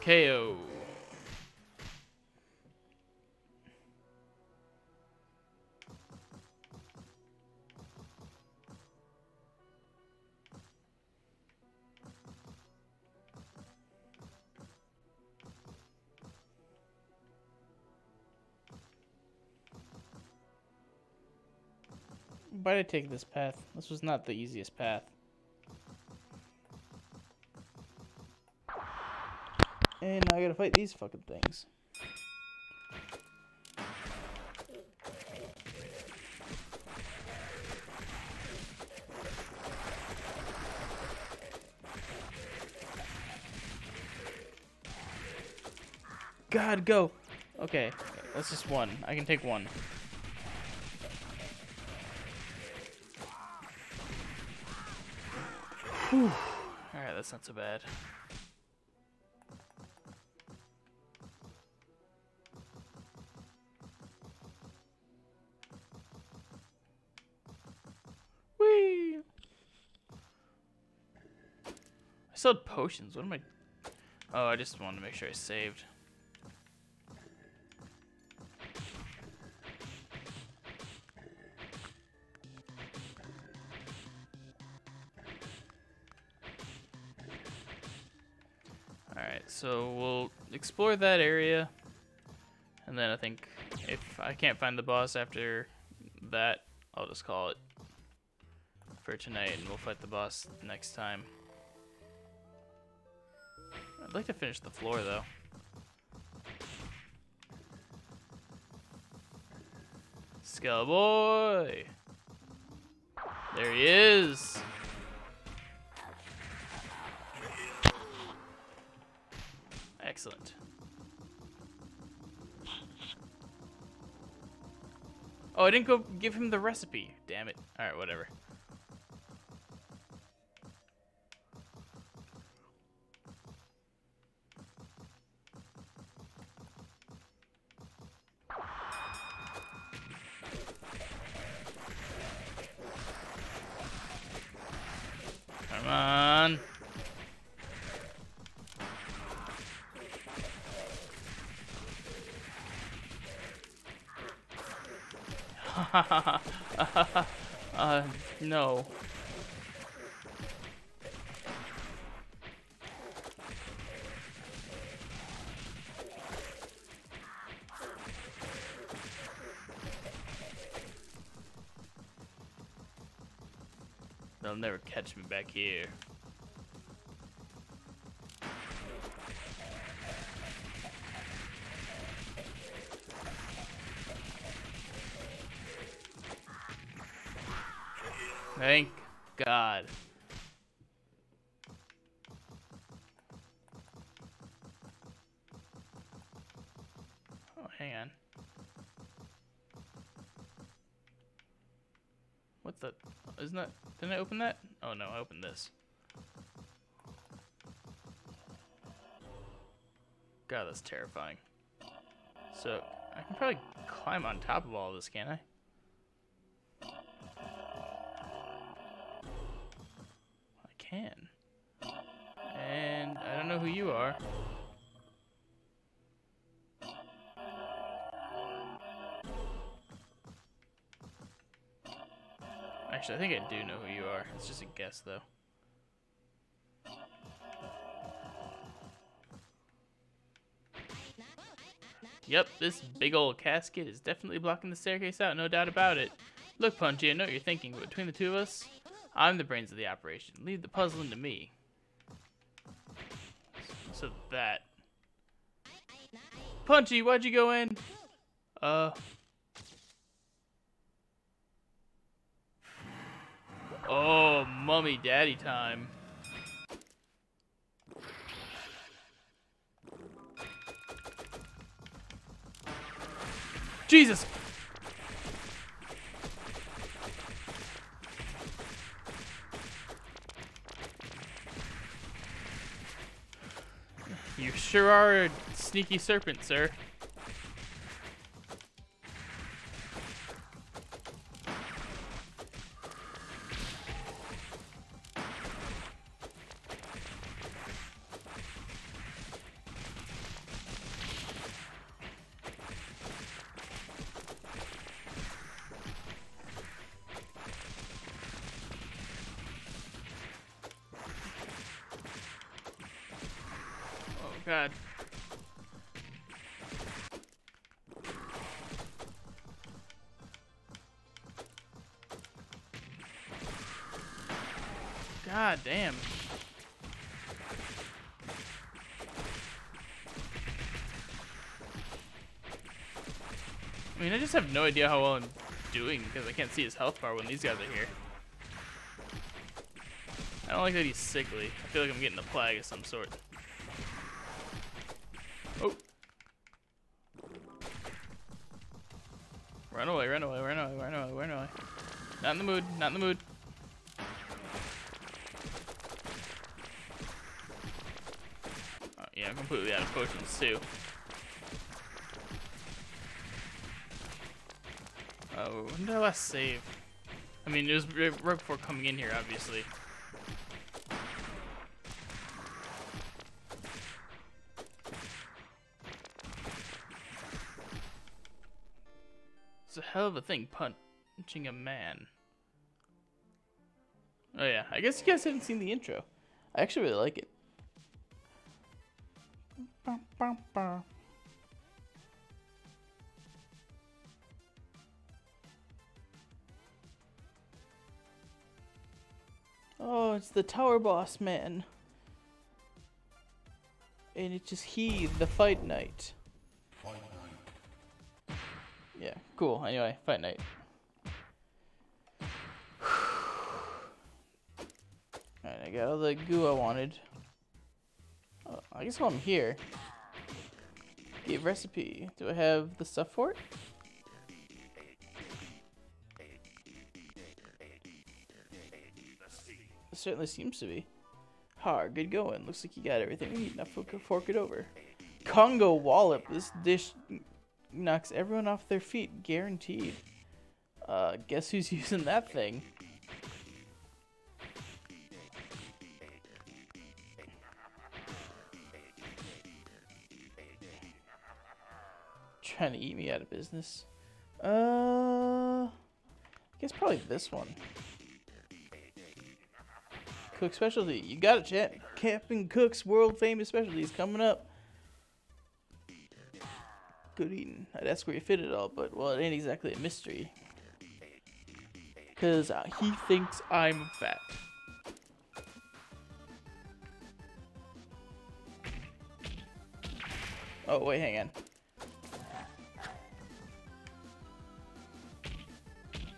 KO. Why did I take this path? This was not the easiest path. And now I gotta fight these fucking things. God, go! Okay, that's just one. I can take one. Alright, that's not so bad. Whee! I sold potions. What am I? Oh, I just wanted to make sure I saved. Explore that area. And then I think if I can't find the boss after that, I'll just call it for tonight and we'll fight the boss next time. I'd like to finish the floor though. Skull boy! There he is! Oh, I didn't go give him the recipe. Damn it. Alright, whatever. Me back here. Thank God. Oh, hang on. What the? Isn't that? Didn't I open that? Oh no, I opened this. God, that's terrifying. So, I can probably climb on top of all this, can't I? I Actually, I think I do know who you are. It's just a guess, though. Yep, this big old casket is definitely blocking the staircase out, no doubt about it. Look, Punchy, I know what you're thinking, but between the two of us, I'm the brains of the operation. Leave the puzzling to me. So that. Punchy, why'd you go in? Uh. mummy daddy time. Jesus! You sure are a sneaky serpent, sir. God. God damn. I mean, I just have no idea how well I'm doing because I can't see his health bar when these guys are here. I don't like that he's sickly. I feel like I'm getting a plague of some sort. Oh. Run away, run away, run away, run away, run away. Not in the mood, not in the mood. Oh, yeah, I'm completely out of potions too. Oh, when did I last save? I mean, it was right before coming in here, obviously. It's a hell of a thing, punching a man. Oh yeah, I guess you guys haven't seen the intro. I actually really like it. Oh, it's the tower boss man. And it's just he, the fight knight. Yeah, cool. Anyway, fight night. I all the goo I wanted. Oh, I guess while I'm here. Give recipe. Do I have the stuff for it? It certainly seems to be. Ha, good going. Looks like you got everything we need. Now fork it over. Congo wallop. This dish knocks everyone off their feet, guaranteed. Uh, guess who's (laughs) using that thing? Trying to eat me out of business. Uh, I guess probably this one. Cook specialty. You got it, chat. Captain Cook's world famous specialties coming up. Good eating. I'd ask where you fit it all, but well, it ain't exactly a mystery. Cause uh, he thinks I'm fat. Oh wait, hang on.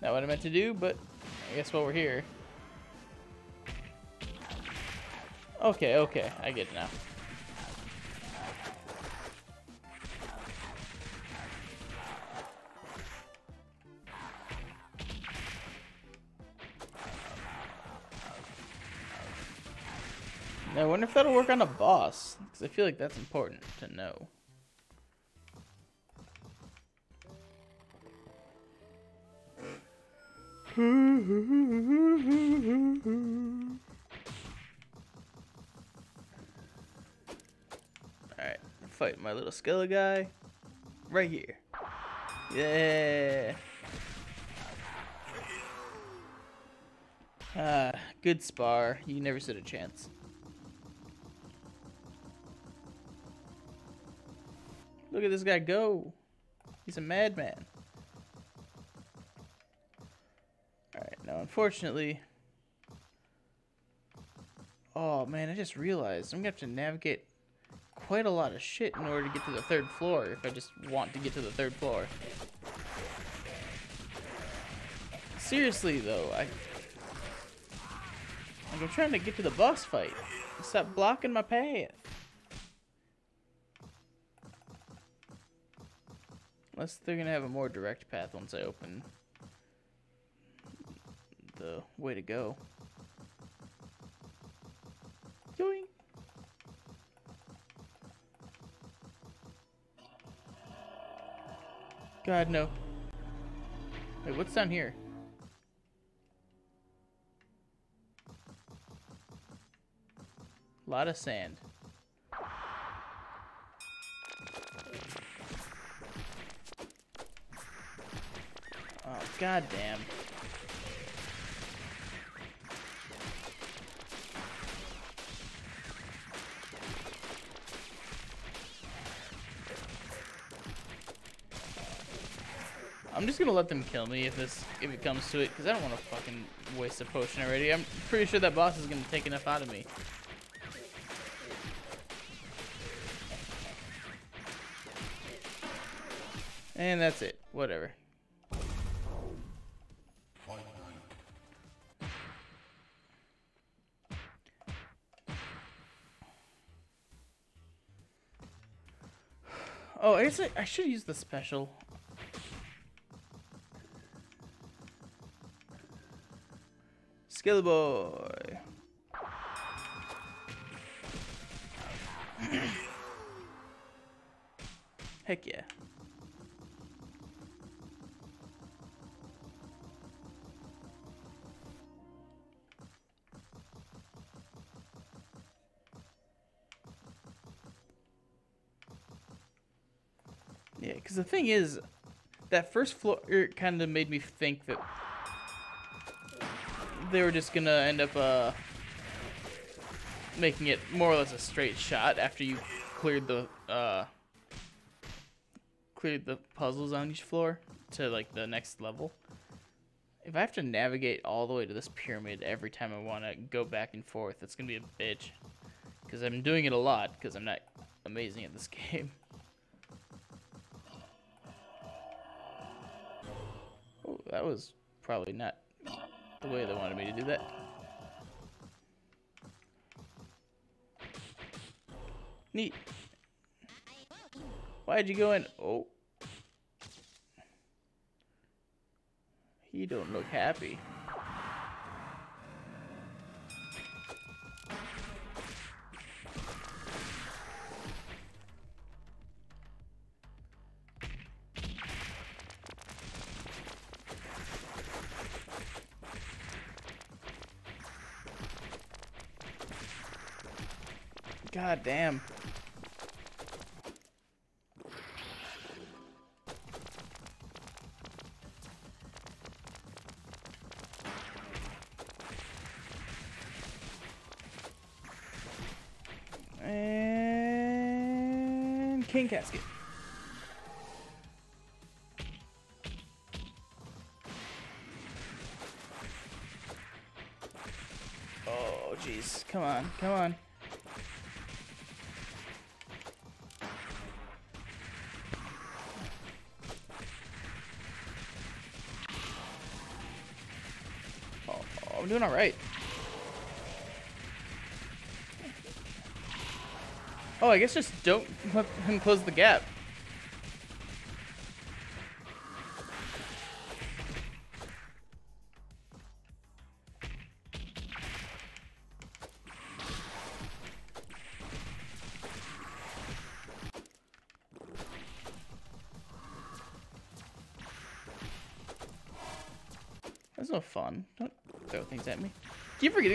Not what I meant to do, but I guess while we're here. Okay, okay, I get it now. Now, I wonder if that'll work on a boss, because I feel like that's important to know. Alright, fight my little skeleton guy right here. Yeah. Ah, good spar. You never stood a chance. Look at this guy go. He's a madman. Now unfortunately... Oh man, I just realized I'm gonna have to navigate quite a lot of shit in order to get to the third floor if I just want to get to the third floor. Seriously though, I... Like, I'm trying to get to the boss fight. Stop blocking my path. Unless they're gonna have a more direct path once I open the way to go. Yoink. God, no. Wait, what's down here? A lot of sand. Oh, goddamn. I'm just gonna let them kill me if this if it comes to it, because I don't want to fucking waste a potion already. I'm pretty sure that boss is gonna take enough out of me. And that's it. Whatever. Oh, I guess I, I should use the special. Skelly boy. (clears throat) Heck yeah. Yeah, because the thing is, that first floor er, kind of made me think that they were just gonna end up uh, making it more or less a straight shot after you cleared the uh, cleared the puzzles on each floor to like the next level. If I have to navigate all the way to this pyramid every time I want to go back and forth, it's gonna be a bitch. Because I'm doing it a lot, because I'm not amazing at this (laughs) game. Oh, that was probably not the way they wanted me to do that. Neat. Why'd you go in? Oh. He don't look happy. Damn. And King Casket. Oh, jeez. Come on, come on. Doing all right. Oh, I guess just don't let him close the gap.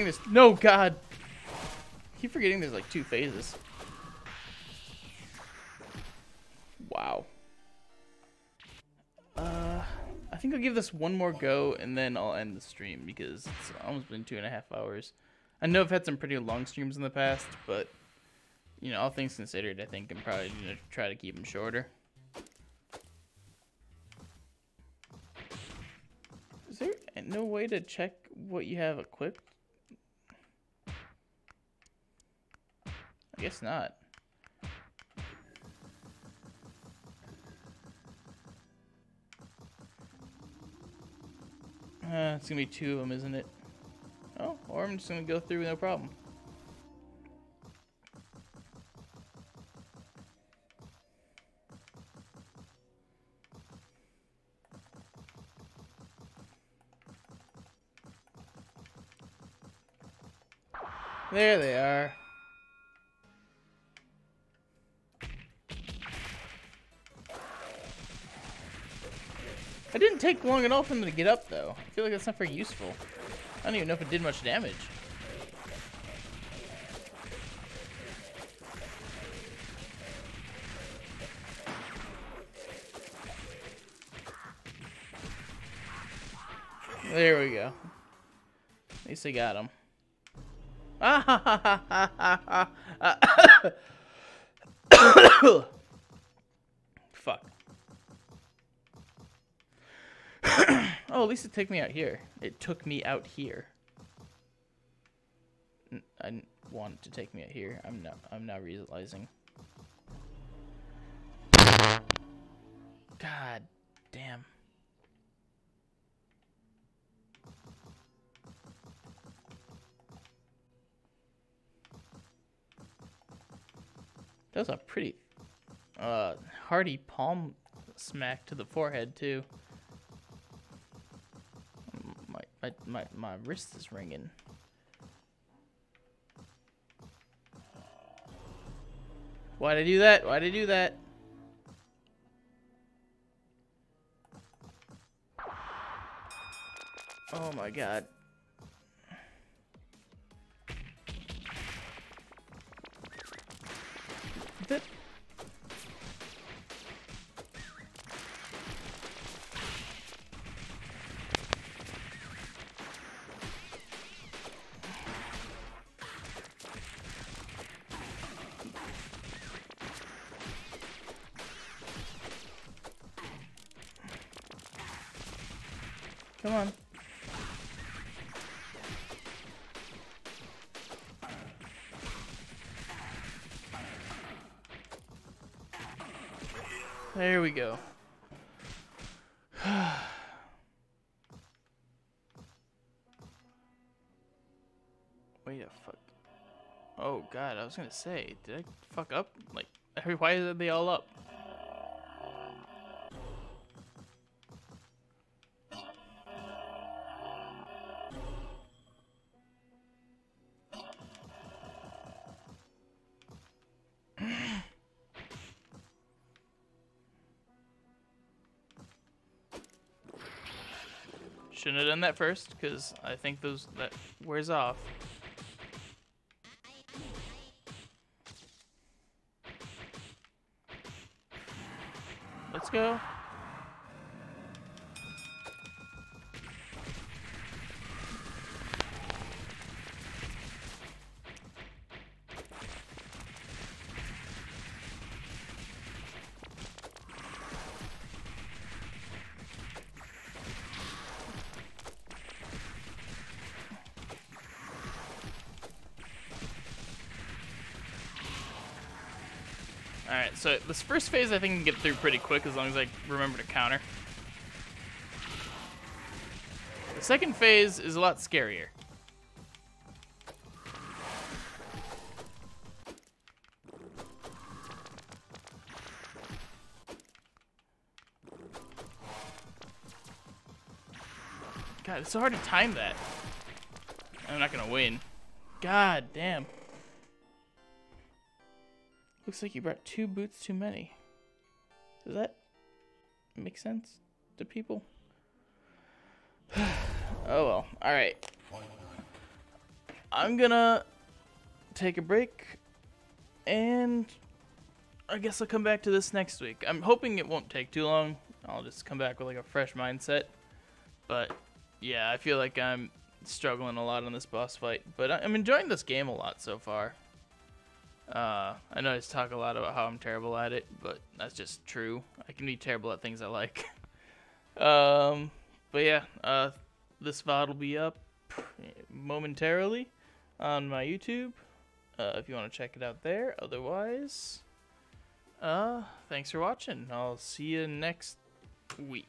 This. No, God. Keep forgetting there's like two phases. Wow. Uh, I think I'll give this one more go and then I'll end the stream because it's almost been two and a half hours. I know I've had some pretty long streams in the past, but you know, all things considered, I think I'm probably gonna try to keep them shorter. Is there no way to check what you have equipped? I guess not. Uh, it's gonna be two of them, isn't it? Oh, or I'm just gonna go through no problem. There they are. It didn't take long at all for him to get up, though. I feel like that's not very useful. I don't even know if it did much damage. There we go. At least I got him. Fuck. Oh, at least it took me out here. It took me out here. I want to take me out here. I'm not. I'm now realizing. God damn. That was a pretty uh, hearty palm smack to the forehead too. My my wrist is ringing. Why'd I do that? Why'd I do that? Oh my god. That Come on. There we go. (sighs) Wait a fuck. Oh god, I was gonna say, did I fuck up? Like, (laughs) why are they all up? First, because I think those that wears off. Let's go. Alright, so this first phase I think I can get through pretty quick as long as I remember to counter. The second phase is a lot scarier. God, it's so hard to time that. I'm not gonna win. God damn. Looks like you brought two boots too many. Does that make sense to people? (sighs) oh well. Alright. I'm gonna take a break and I guess I'll come back to this next week. I'm hoping it won't take too long. I'll just come back with like a fresh mindset. But yeah, I feel like I'm struggling a lot on this boss fight. But I'm enjoying this game a lot so far. Uh, I know I talk a lot about how I'm terrible at it, but that's just true. I can be terrible at things I like. (laughs) um, but yeah, uh, this VOD will be up momentarily on my YouTube. Uh, if you want to check it out there. Otherwise, uh, thanks for watching. I'll see you next week.